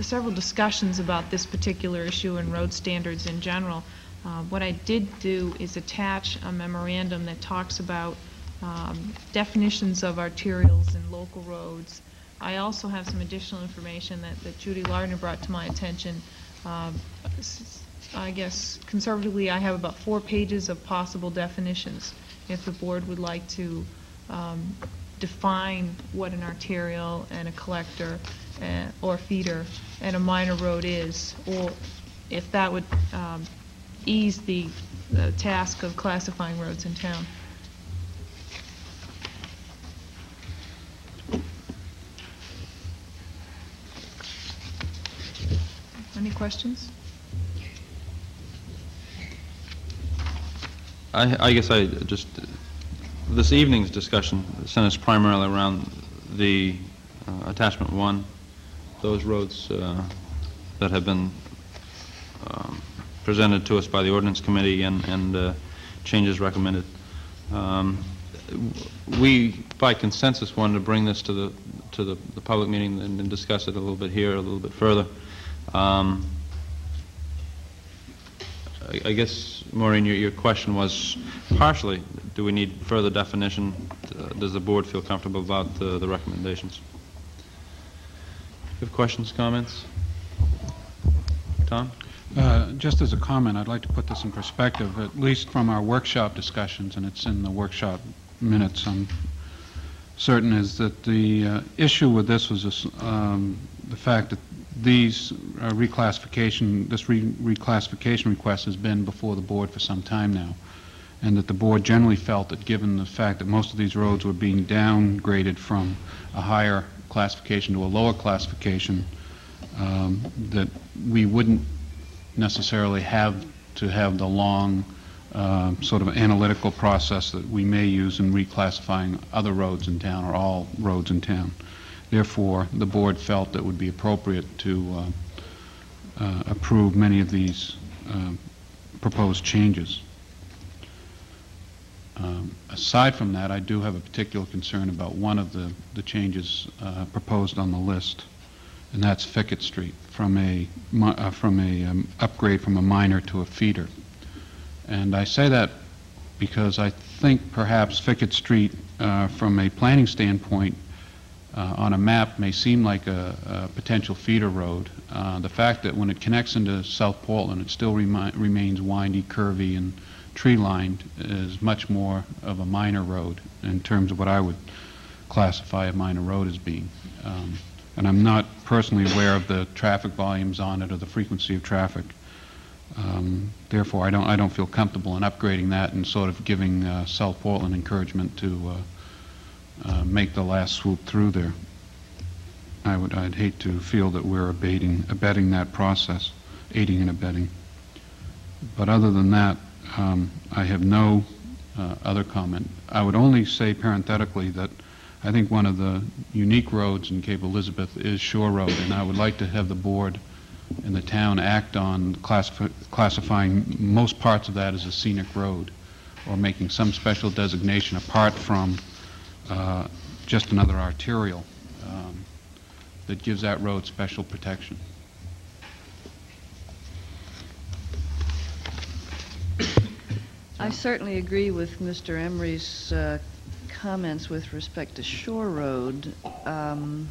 several discussions about this particular issue and road standards in general. Uh, What I did do is attach a memorandum that talks about um, definitions of arterials and local roads. I also have some additional information that that Judy Lardner brought to my attention. S- I guess conservatively, I have about four pages of possible definitions, if the board would like to um, define what an arterial and a collector uh, or feeder and a minor road is, or if that would um, ease the the task of classifying roads in town. Any questions? I I guess I just, this evening's discussion centers primarily around the uh, attachment one, those roads uh, that have been um, presented to us by the ordinance committee and and uh, changes recommended. Um, We, by consensus, wanted to bring this to the, to the the public meeting and and discuss it a little bit here, a little bit further. Um, I I guess, Maureen, your, your question was partially, do we need further definition? Uh, Does the board feel comfortable about the, the recommendations? You have questions, comments? Tom? Uh, Just as a comment, I'd like to put this in perspective, at least from our workshop discussions, and it's in the workshop minutes, I'm certain, is that the uh, issue with this was this, um, the fact that these uh, reclassification, this re- reclassification request has been before the board for some time now, and that the board generally felt that given the fact that most of these roads were being downgraded from a higher classification to a lower classification, um, that we wouldn't necessarily have to have the long uh, sort of analytical process that we may use in reclassifying other roads in town or all roads in town. Therefore, the board felt it would be appropriate to uh, uh, approve many of these uh, proposed changes. Um, Aside from that, I do have a particular concern about one of the the changes uh, proposed on the list, and that's Fickett Street, from a, uh, from a um, upgrade from a minor to a feeder. And I say that because I think perhaps Fickett Street, uh, from a planning standpoint, uh, on a map may seem like a a potential feeder road. Uh, The fact that when it connects into South Portland, it still remains windy, curvy, and tree-lined is much more of a minor road in terms of what I would classify a minor road as being. Um, And I'm not personally aware of the traffic volumes on it or the frequency of traffic. Um, Therefore, I don't, I don't feel comfortable in upgrading that and sort of giving uh, South Portland encouragement to uh, uh, make the last swoop through there. I would, I'd hate to feel that we're abating, abetting that process, aiding and abetting. But other than that, um, I have no uh, other comment. I would only say parenthetically that I think one of the unique roads in Cape Elizabeth is Shore Road, and I would like to have the board and the town act on classif- classifying most parts of that as a scenic road, or making some special designation apart from uh, just another arterial um, that gives that road special protection. I certainly agree with Mr. Emery's uh, comments with respect to Shore Road. Um,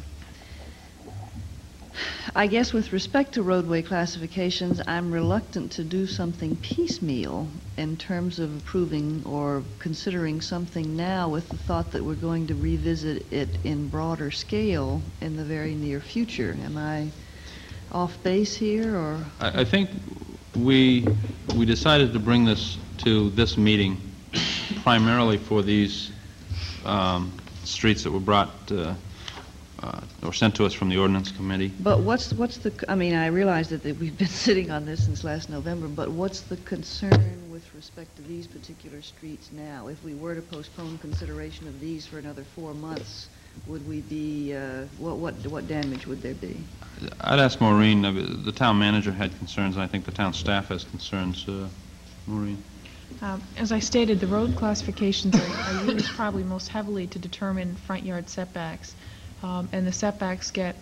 I guess with respect to roadway classifications, I'm reluctant to do something piecemeal in terms of approving or considering something now with the thought that we're going to revisit it in broader scale in the very near future. Am I off base here, or? I I think we, we decided to bring this to this meeting primarily for these um, streets that were brought, uh, uh, or sent to us from the ordinance committee. But what's, what's the, I mean, I realize that that we've been sitting on this since last November, but what's the concern with respect to these particular streets now? If we were to postpone consideration of these for another four months, would we be, uh, what, what, what damage would there be? I'd ask Maureen, uh, the town manager had concerns, and I think the town staff has concerns. Uh, Maureen? Um, As I stated, the road classifications are are used probably most heavily to determine front yard setbacks. Um, And the setbacks get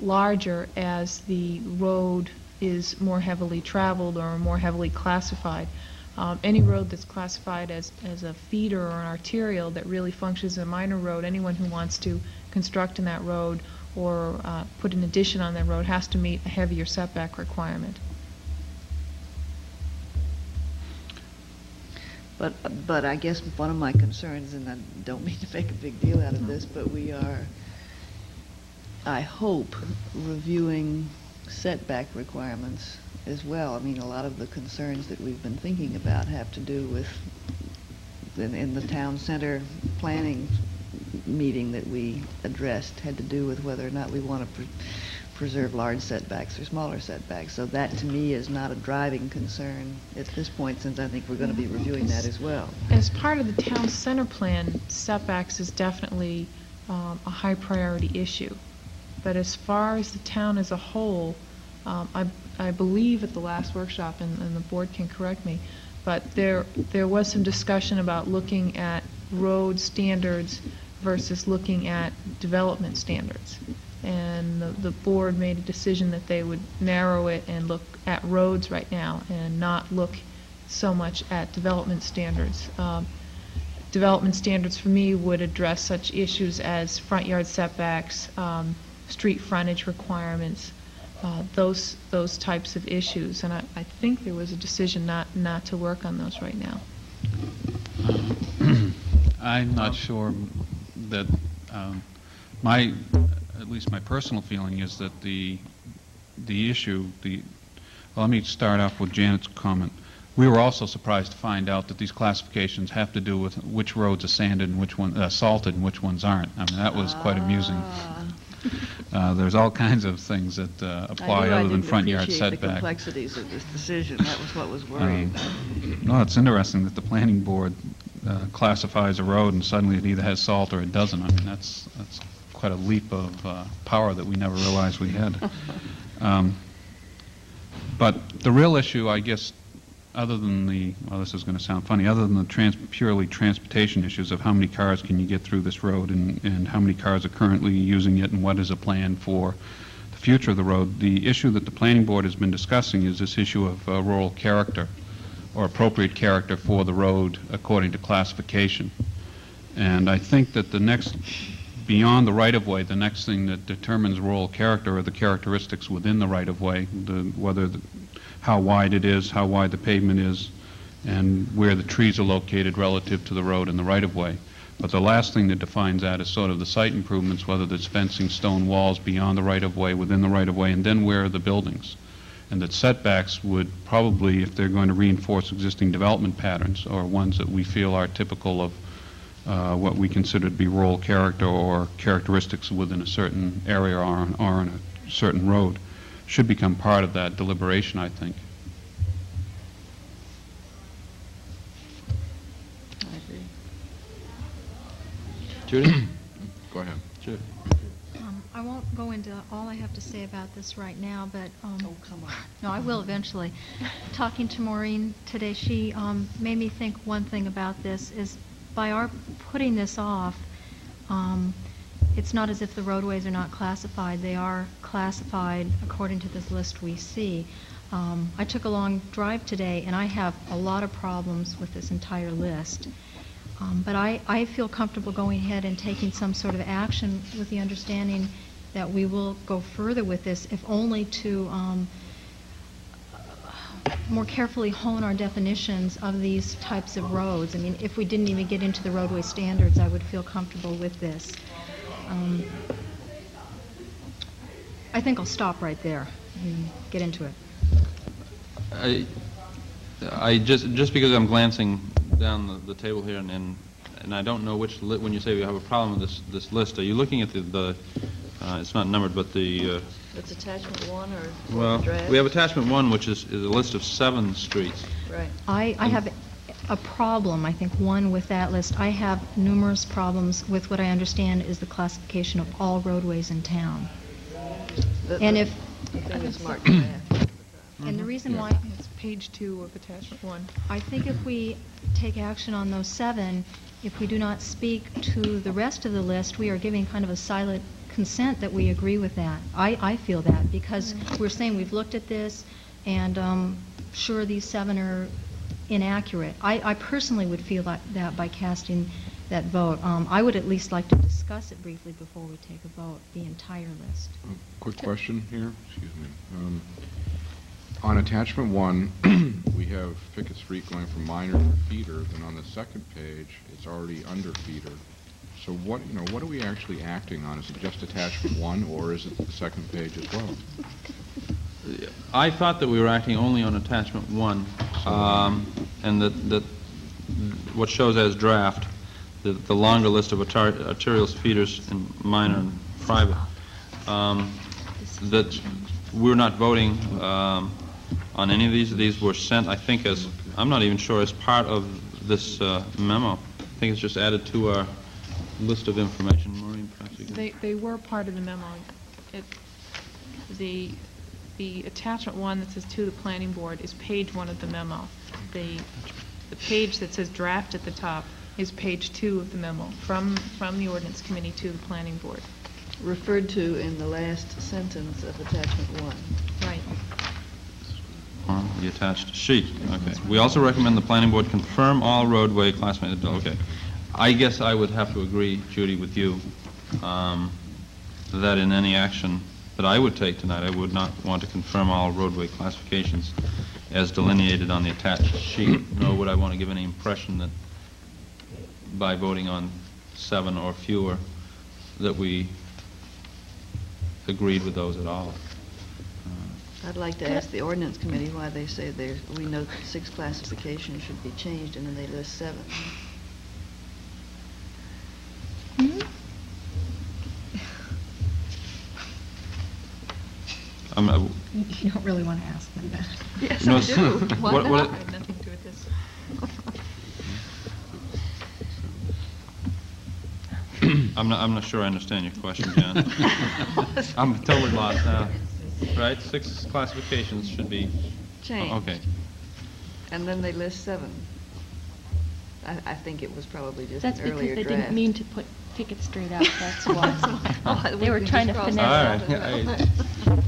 larger as the road is more heavily traveled or more heavily classified. Um, Any road that's classified as, as a feeder or an arterial that really functions as a minor road, anyone who wants to construct in that road or uh, put an addition on that road has to meet a heavier setback requirement. But, but I guess one of my concerns, and I don't mean to make a big deal out of this, but we are, I hope, reviewing setback requirements as well. I mean, a lot of the concerns that we've been thinking about have to do with, in, in the town center planning meeting that we addressed, had to do with whether or not we want to pre- preserve large setbacks or smaller setbacks. So that, to me, is not a driving concern at this point, since I think we're going to be reviewing that as well. As part of the town center plan, setbacks is definitely um, a high priority issue. But as far as the town as a whole, um, I, I believe at the last workshop, and, and the board can correct me, but there, there was some discussion about looking at road standards versus looking at development standards. And the, the board made a decision that they would narrow it and look at roads right now and not look so much at development standards. Um, Development standards for me would address such issues as front yard setbacks, um, street frontage requirements, uh, those, those types of issues. And I, I think there was a decision not, not to work on those right now. I'm not sure that, um, my, at least my personal feeling is that the, the issue, the, well, let me start off with Janet's comment. We were also surprised to find out that these classifications have to do with which roads are sanded and which ones uh, salted and which ones aren't. I mean, that was quite amusing. Ah. Uh, There's all kinds of things that uh, apply other than front yard I knew I didn't appreciate the complexities of this decision. That was what was worrying. Um, No, it's interesting that the planning board uh, classifies a road and suddenly it either has salt or it doesn't. I mean, that's, that's quite a leap of uh, power that we never realized we had. Um, But the real issue, I guess, other than the, well, this is going to sound funny, other than the trans, purely transportation issues of how many cars can you get through this road and, and how many cars are currently using it and what is a plan for the future of the road, the issue that the planning board has been discussing is this issue of uh, rural character or appropriate character for the road according to classification. And I think that the next beyond the right-of-way, the next thing that determines rural character are the characteristics within the right-of-way, the, whether, the- how wide it is, how wide the pavement is, and where the trees are located relative to the road and the right-of-way. But the last thing that defines that is sort of the site improvements, whether there's fencing, stone walls beyond the right-of-way, within the right-of-way, and then where are the buildings? And that setbacks would probably, if they're going to reinforce existing development patterns, or ones that we feel are typical of uh, what we consider to be rural character or characteristics within a certain area or on, or on a certain road, should become part of that deliberation, I think. I agree. Judy? Go ahead. Judy? Um, I won't go into all I have to say about this right now, but... um, Oh, come on. No, I will eventually. Talking to Maureen today, she um, made me think one thing about this, is by our putting this off, um, it's not as if the roadways are not classified. They are classified according to this list we see. Um, I took a long drive today, and I have a lot of problems with this entire list. Um, But I, I feel comfortable going ahead and taking some sort of action with the understanding that we will go further with this, if only to um, more carefully hone our definitions of these types of roads. I mean, if we didn't even get into the roadway standards, I would feel comfortable with this. Um, I think I'll stop right there and get into it. I, I just, just because I'm glancing down the, the table here and, and and I don't know which, when you say we have a problem with this, this list, are you looking at the, the, uh, it's not numbered, but the, uh, It's attachment one or well, draft? we have attachment one, which is, is a list of seven streets. Right. I, I have a problem, I think, one, with that list. I have numerous problems with what I understand is the classification of all roadways in town. The- And the- if, The thing is marked draft. and the mhm. reason Yeah. why, It's page two of attachment one. I think if we take action on those seven, if we do not speak to the rest of the list, we are giving kind of a silent consent that we agree with that. I, I feel that, because we're saying we've looked at this, and um, sure, these seven are inaccurate. I, I personally would feel like that by casting that vote. Um, I would at least like to discuss it briefly before we take a vote, the entire list. Quick question here, excuse me. Um, On attachment one, we have Fickett Street going from minor to feeder, then on the second page, it's already under feeder. So what, you know, what are we actually acting on? Is it just attachment one, or is it the second page as well? I thought that we were acting only on attachment one, um, and that, that what shows as draft, the, the longer list of arter- arterials, feeders, and minor and private, um, that we're not voting um, on any of these. These were sent, I think, as, I'm not even sure, as part of this uh, memo. I think it's just added to our list of information. Maureen, perhaps you can... They, they were part of the memo. It, the, the attachment one that says to the planning board is page one of the memo. The, the page that says draft at the top is page two of the memo, from, from the ordinance committee to the planning board. Referred to in the last sentence of attachment one. Right. On the attached sheet, okay. We also recommend the planning board confirm all roadway classified, okay. I guess I would have to agree, Judy, with you, um, that in any action that I would take tonight, I would not want to confirm all roadway classifications as delineated on the attached sheet, nor would I want to give any impression that by voting on seven or fewer, that we agreed with those at all. I'd like to ask the ordinance committee why they say there, we know six classifications should be changed, and then they list seven. Um, uh, You don't really want to ask them that. Yes, No, I s- do. Why what- what- not? Had nothing to do with this. I'm not, I'm not sure I understand your question, John. I'm totally lost now. Right, six classifications should be, Changed. okay. And then they list seven. I, I think it was probably just That's an because they didn't mean to put Fickett Street out, that's why. Oh, They were trying to finesse crossed All it.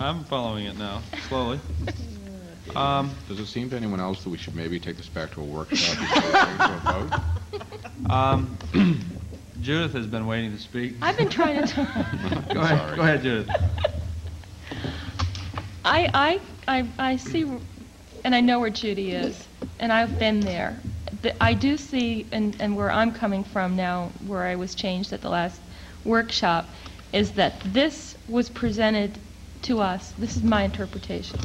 I- I'm following it now, slowly. Um, Does it seem to anyone else that we should maybe take this back to a workshop before we take it to a vote? um, Judith has been waiting to speak. I've been trying to... Go ahead, go ahead, Judith. I, I, I, I see, and I know where Judy is, and I've been there. The- I do see, and, and where I'm coming from now, where I was changed at the last workshop, is that this was presented to us, this is my interpretation,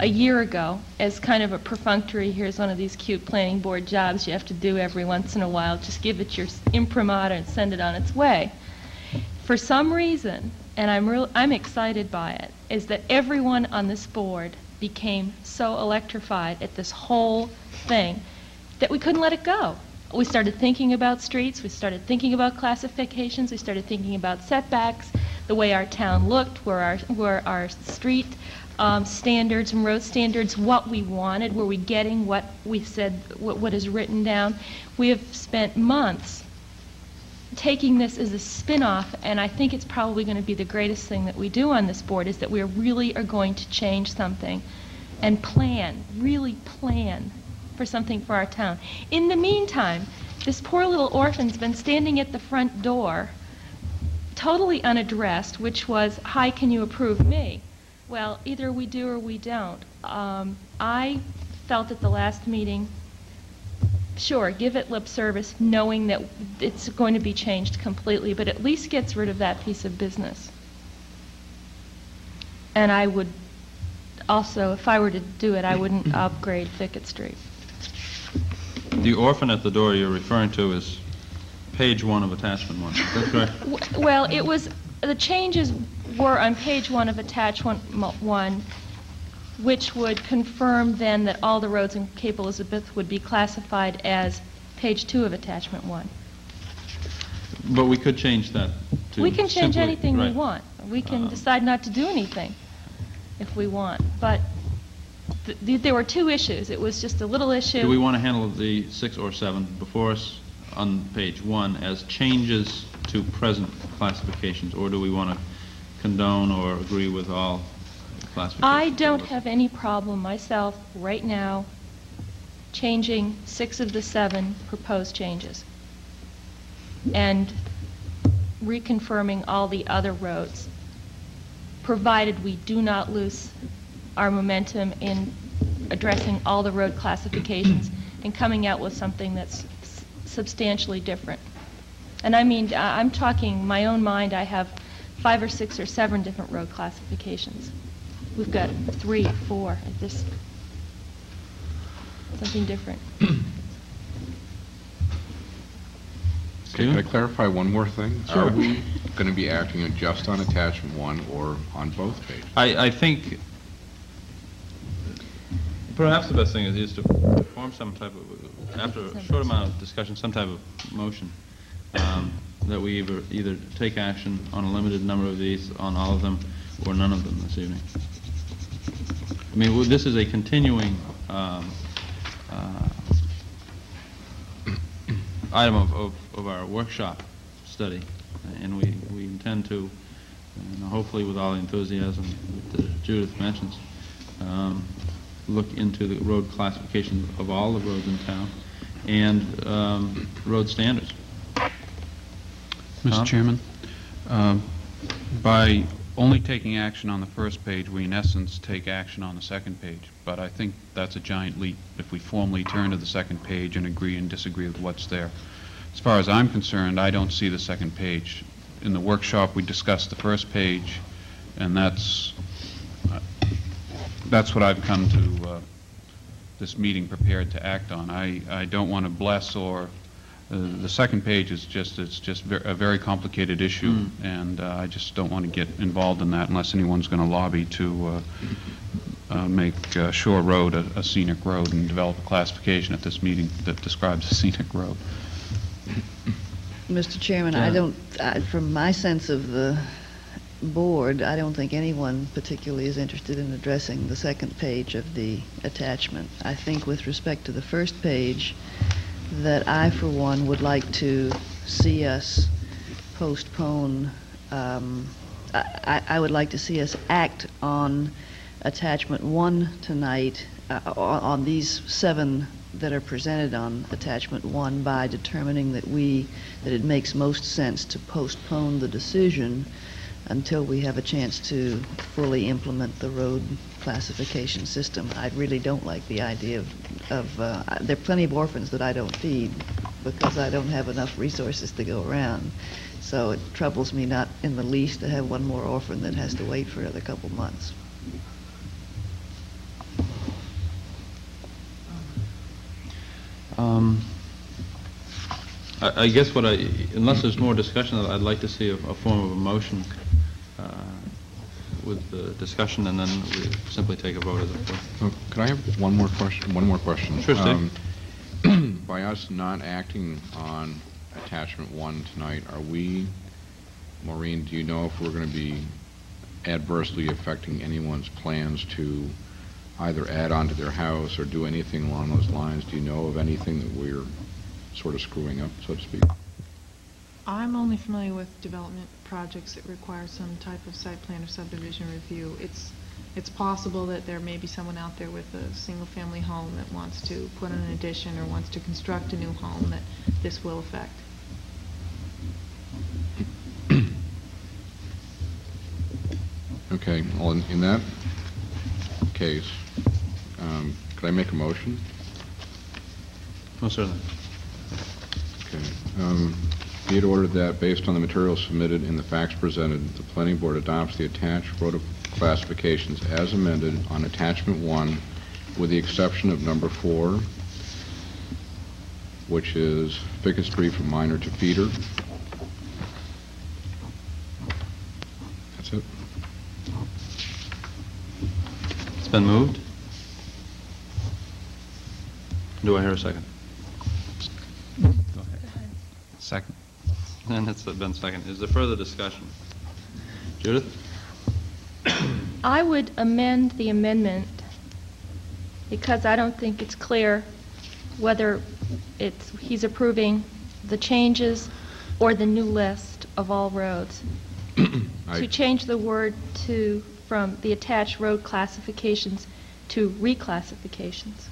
a year ago as kind of a perfunctory, here's one of these cute planning board jobs you have to do every once in a while, just give it your imprimatur and send it on its way. For some reason, and I'm real, I'm excited by it, is that everyone on this board became so electrified at this whole thing that we couldn't let it go. We started thinking about streets, we started thinking about classifications, we started thinking about setbacks, the way our town looked, where our, where our street um, standards and road standards, what we wanted, were we getting what we said, what, what is written down. We have spent months taking this as a spin-off, and I think it's probably going to be the greatest thing that we do on this board, is that we really are going to change something and plan, really plan for something for our town. In the meantime, this poor little orphan's been standing at the front door, totally unaddressed, which was, hi, can you approve me? Well, either we do or we don't. Um, I felt at the last meeting sure, give it lip service, knowing that it's going to be changed completely, but at least gets rid of that piece of business. And I would also, if I were to do it, I wouldn't upgrade Fickett Street. The orphan at the door you're referring to is page one of attachment one. Is that correct? Well, it was, the changes were on page one of attachment one, which would confirm then that all the roads in Cape Elizabeth would be classified as page two of attachment one. But we could change that to We can change simply- anything we want. We can Um, decide not to do anything if we want. But th- th- there were two issues. It was just a little issue. Do we want to handle the six or seven before us on page one as changes to present classifications? Or do we want to condone or agree with all classifications? I don't have any problem myself right now changing six of the seven proposed changes and reconfirming all the other roads, provided we do not lose our momentum in addressing all the road classifications and coming out with something that's s- substantially different. And I mean, I- I'm talking, my own mind, I have five or six or seven different road classifications. We've got three, four, at this, something different. Okay, Can I clarify one more thing? Sure. Are we going to be acting just on attachment one or on both pages? I, I think perhaps the best thing is, to form some type of, after a short amount of discussion, some type of motion, um, that we either, either take action on a limited number of these, on all of them, or none of them this evening. I mean, this is a continuing um, uh, item of, of, of our workshop study, and we, we intend to, hopefully with all the enthusiasm that Judith mentions, um, look into the road classification of all the roads in town and um, road standards. Tom? Mr. Chairman, uh, by only taking action on the first page, we in essence take action on the second page. But I think that's a giant leap if we formally turn to the second page and agree and disagree with what's there. As far as I'm concerned, I don't see the second page. In the workshop, we discussed the first page, and that's, that's what I've come to uh, this meeting prepared to act on. I, I don't want to bless or, uh, the second page is just, it's just ver- a very complicated issue, and uh, I just don't want to get involved in that unless anyone's going to lobby to uh, uh, make uh, Shore Road a a scenic road and develop a classification at this meeting that describes a scenic road. Mr. Chairman, I don't, I- from my sense of the board, I don't think anyone particularly is interested in addressing the second page of the attachment. I think with respect to the first page, that I, for one, would like to see us postpone, um, I I- would like to see us act on attachment one tonight, uh, on on these seven that are presented on attachment one by determining that we, that it makes most sense to postpone the decision until we have a chance to fully implement the road classification system. I really don't like the idea of, of, uh, there are plenty of orphans that I don't feed because I don't have enough resources to go around. So it troubles me not in the least to have one more orphan that has to wait for another couple months. Um, I I guess what I, unless there's more discussion, I'd like to see a a form of a motion uh, with the discussion, and then we simply take a vote as a board. Oh, Could I have one more question, one more question? Sure, Steve. Um, By us not acting on attachment one tonight, are we, Maureen, do you know if we're going to be adversely affecting anyone's plans to either add on to their house or do anything along those lines? Do you know of anything that we're sort of screwing up, so to speak? I'm only familiar with development projects that require some type of site plan or subdivision review. It's, it's possible that there may be someone out there with a single-family home that wants to put in an addition or wants to construct a new home that this will affect. Okay, well, in in that case, um, could I make a motion? Most certainly. Okay. Um, Be it ordered that, based on the materials submitted and the facts presented, the planning board adopts the attached road classifications as amended on attachment one, with the exception of number four, which is Fickett Street from minor to feeder. That's it. It's been moved. Do I hear a second? Second. And it's been second. Is there further discussion? Judith? I would amend the amendment because I don't think it's clear whether it's, he's approving the changes or the new list of all roads. To change the word to, from the attached road classifications to reclassifications.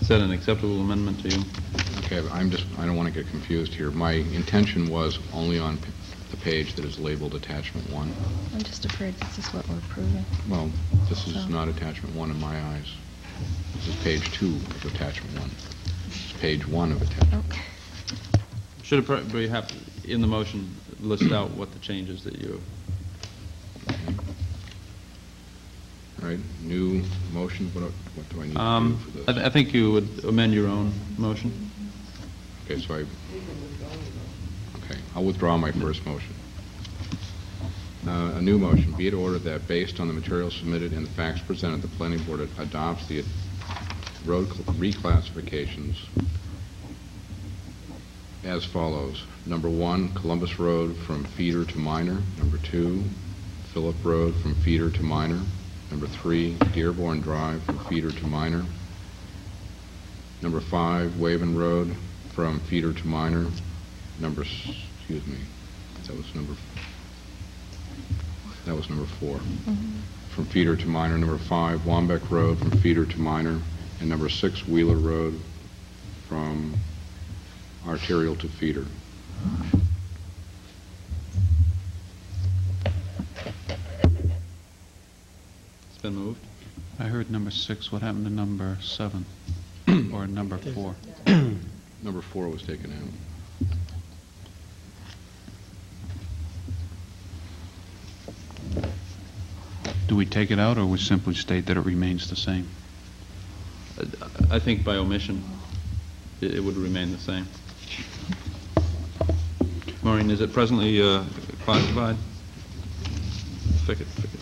Is that an acceptable amendment to you? Okay, I'm just, I don't want to get confused here. My intention was only on the page that is labeled attachment one. I'm just afraid this is what we're approving. Well, this is So- not attachment one in my eyes. This is page two of attachment one. It's page one of attachment. Okay. Should it be have, in the motion, list out what the changes that you, right, new motion, what, what do I need to do um, for I this? th- I think you would amend your own motion. Okay, so I, okay, I'll withdraw my first motion. Uh, A new motion, be it ordered that based on the materials submitted and the facts presented, the planning board adopts the road cl- reclassifications as follows. Number one, Columbus Road from feeder to minor. Number two, Phillip Road from feeder to minor. Number three, Dearborn Drive from feeder to minor. Number five, Waben Road from feeder to minor. Number, excuse me, that was number, that was number four. Mm-hmm. From feeder to minor. Number five, Wambeck Road from feeder to minor. And number six, Wheeler Road from arterial to feeder. It's been moved. I heard number six. What happened to number seven? Or number four? Number four was taken out. Do we take it out, or we simply state that it remains the same? I- I think by omission, it it would remain the same. Maureen, is it presently uh, classified? Fickett, Fickett, Fickett.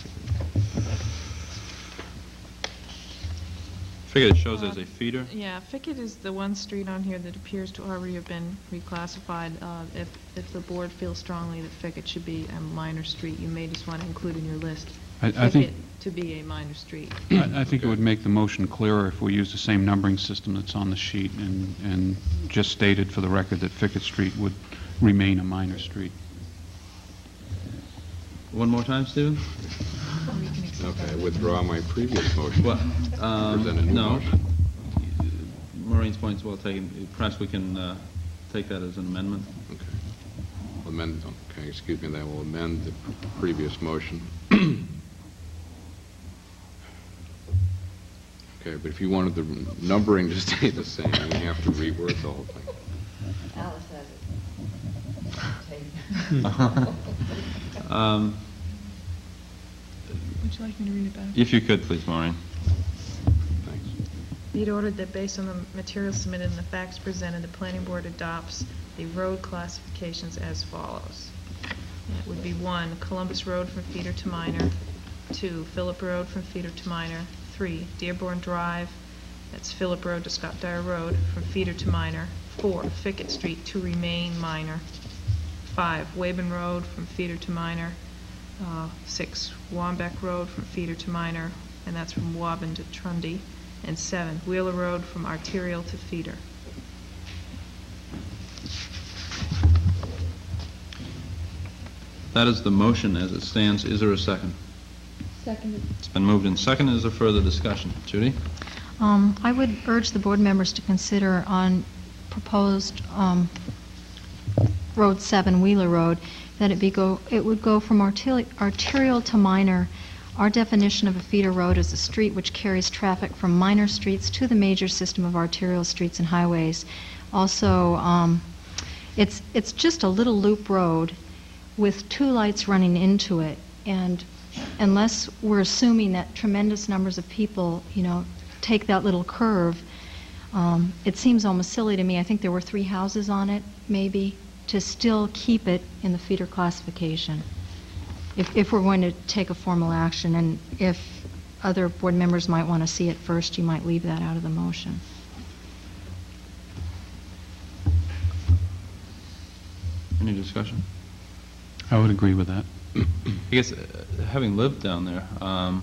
Fickett it shows as a feeder. Yeah, Fickett is the one street on here that appears to already have been reclassified. Uh, If, if the board feels strongly that Fickett should be a minor street, you may just want to include in your list I- I think- Fickett to be a minor street. I I think it would make the motion clearer if we use the same numbering system that's on the sheet and, and just stated for the record that Fickett Street would remain a minor street. One more time, Stephen? Or you can Okay, I withdraw my previous motion. Well, um, Present a new no. motion. Maureen's point's well taken. Perhaps we can uh, take that as an amendment. Okay. We'll Amend, okay, excuse me, that will amend the previous motion. Okay, but if you wanted the numbering to stay the same, we have to reword the whole thing. Alice has it. Um, Would you like me to read it back? If you could, please, Maureen. Thanks. Be it ordered that based on the materials submitted and the facts presented, the planning board adopts the road classifications as follows. It would be one, Columbus Road from Feeder to Minor. Two, Phillip Road from Feeder to Minor. Three, Dearborn Drive, that's Phillip Road to Scott Dyer Road, from Feeder to Minor. Four, Fickett Street to remain minor. Five, Waben Road from Feeder to Minor. Uh, Six, Wambeck Road from Feeder to Minor, and that's from Waben to Trundy. And seven, Wheeler Road from arterial to feeder. That is the motion as it stands. Is there a second? Seconded. It's been moved and seconded. Is there further discussion? Judy? Um, I would urge the board members to consider on proposed um, Road 7, Wheeler Road, that it be go, it would go from arteri- arterial to minor. Our definition of a feeder road is a street which carries traffic from minor streets to the major system of arterial streets and highways. Also, um, it's, it's just a little loop road with two lights running into it, and unless we're assuming that tremendous numbers of people, you know, take that little curve, um, it seems almost silly to me. I think there were three houses on it, maybe, to still keep it in the feeder classification, if, if we're going to take a formal action. And if other board members might want to see it first, you might leave that out of the motion. Any discussion? I would agree with that. I guess, uh, having lived down there, um,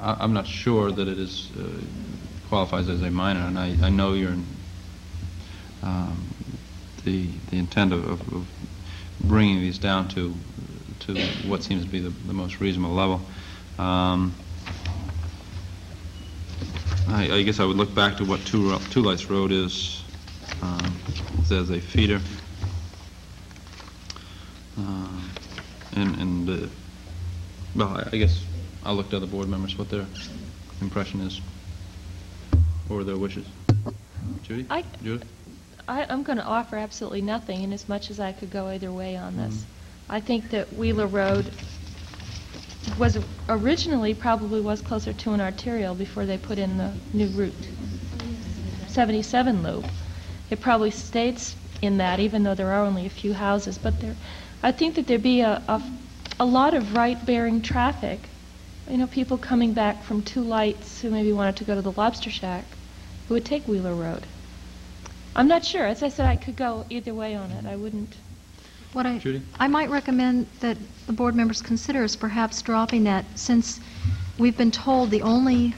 I- I'm not sure that it is, uh, qualifies as a minor, and I I know you're, in, um, the the intent of- of of bringing these down to to what seems to be the the most reasonable level. Um, I I guess I would look back to what Two Two Lights Road is, um, as a feeder. Um, And, and, uh, well, I- I guess I'll look to other board members, what their impression is, or their wishes. Judy? I- Judith? I, I'm going to offer absolutely nothing, in as much as I could go either way on this. Mm. I think that Wheeler Road was, originally probably was closer to an arterial before they put in the new route, 77 loop. It probably stays in that, even though there are only a few houses, but there, I think that there'd be a, a, a lot of right-bearing traffic, you know, people coming back from Two Lights who maybe wanted to go to the Lobster Shack, who would take Wheeler Road. I'm not sure. As I said, I could go either way on it. I wouldn't. What I, Judy? I might recommend that the board members consider is perhaps dropping that, since we've been told the only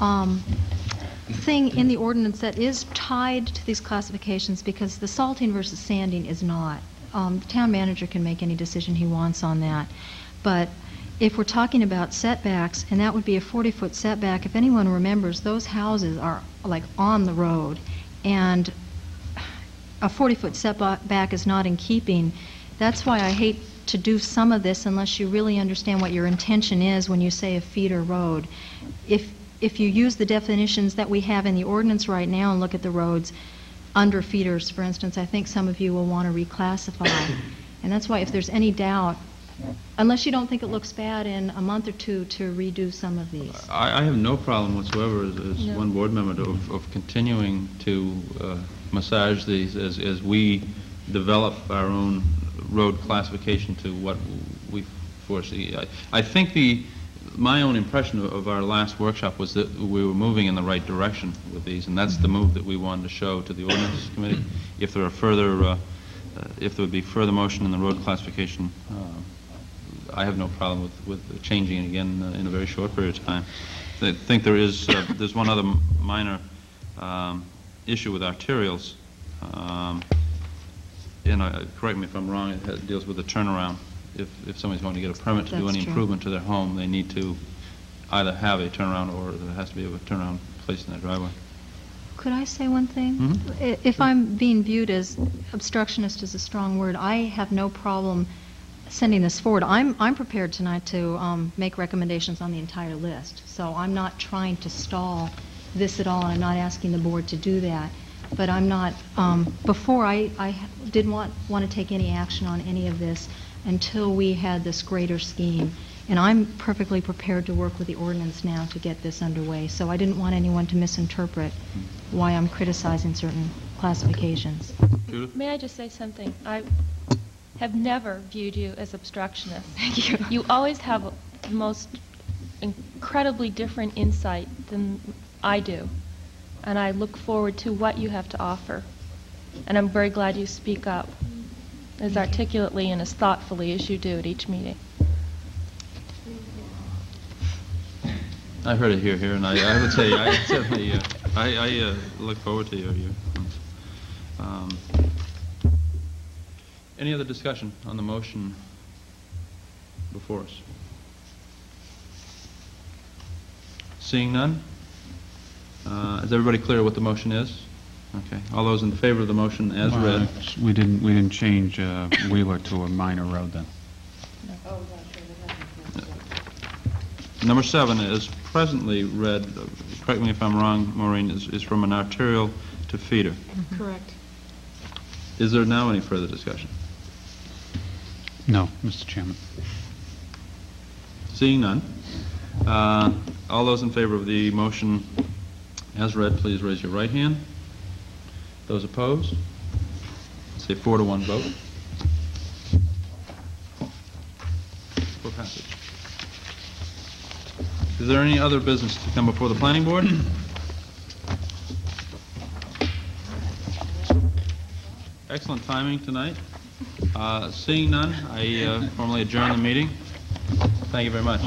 um, thing in the ordinance that is tied to these classifications, because the salting versus sanding is not. Um, The town manager can make any decision he wants on that. But if we're talking about setbacks, and that would be a 40-foot setback, if anyone remembers, those houses are like on the road, and a 40-foot setback is not in keeping. That's why I hate to do some of this unless you really understand what your intention is when you say a feeder road. If, if you use the definitions that we have in the ordinance right now and look at the roads under feeders, for instance, I think some of you will want to reclassify. And that's why if there's any doubt, unless you don't think it looks bad in a month or two to redo some of these. I, I have no problem whatsoever as, as No. one board member to- of, of continuing to uh, massage these as, as we develop our own road classification to what we foresee. I, I think the, my own impression of, of our last workshop was that we were moving in the right direction with these, and that's the move that we wanted to show to the ordinance committee. If there are further, uh, uh, if there would be further motion in the road classification, uh, I have no problem with, with changing it again uh, in a very short period of time. I think there is, uh, there's one other minor um, issue with arterials, um, and I- correct me if I'm wrong, it deals with the turnaround if, if somebody's going to get a permit to do any true. improvement to their home, they need to either have a turnaround or there has to be a turnaround placed in their driveway. Could I say one thing? Mhm. I- If I'm being viewed as obstructionist is a strong word, I have no problem sending this forward. I'm, I'm prepared tonight to um, make recommendations on the entire list, so I'm not trying to stall this at all, and I'm not asking the board to do that. But I'm not, um, before, I, I didn't want, want to take any action on any of this until we had this greater scheme. And I'm perfectly prepared to work with the ordinance now to get this underway, so I didn't want anyone to misinterpret why I'm criticizing certain classifications. May I just say something? I have never viewed you as obstructionist. Thank you. You always have the most incredibly different insight than I do, and I look forward to what you have to offer. And I'm very glad you speak up as articulately and as thoughtfully as you do at each meeting. I heard it here, here, and I, I would say, I certainly, uh, I, I uh, look forward to your, your, um, any other discussion on the motion before us? Seeing none? Uh, is everybody clear what the motion is? Okay, all those in favor of the motion as Uh, read? We didn't, we didn't change uh, Wheeler to a minor road then. Number seven is presently read, uh, correct me if I'm wrong, Maureen, is, is from an arterial to feeder. Correct. Is there now any further discussion? No, Mr. Chairman. Seeing none, uh, all those in favor of the motion as read, please raise your right hand. Those opposed? Say four to one vote. For passage. Is there any other business to come before the planning board? Excellent timing tonight. Uh, seeing none, I uh, formally adjourn the meeting. Thank you very much.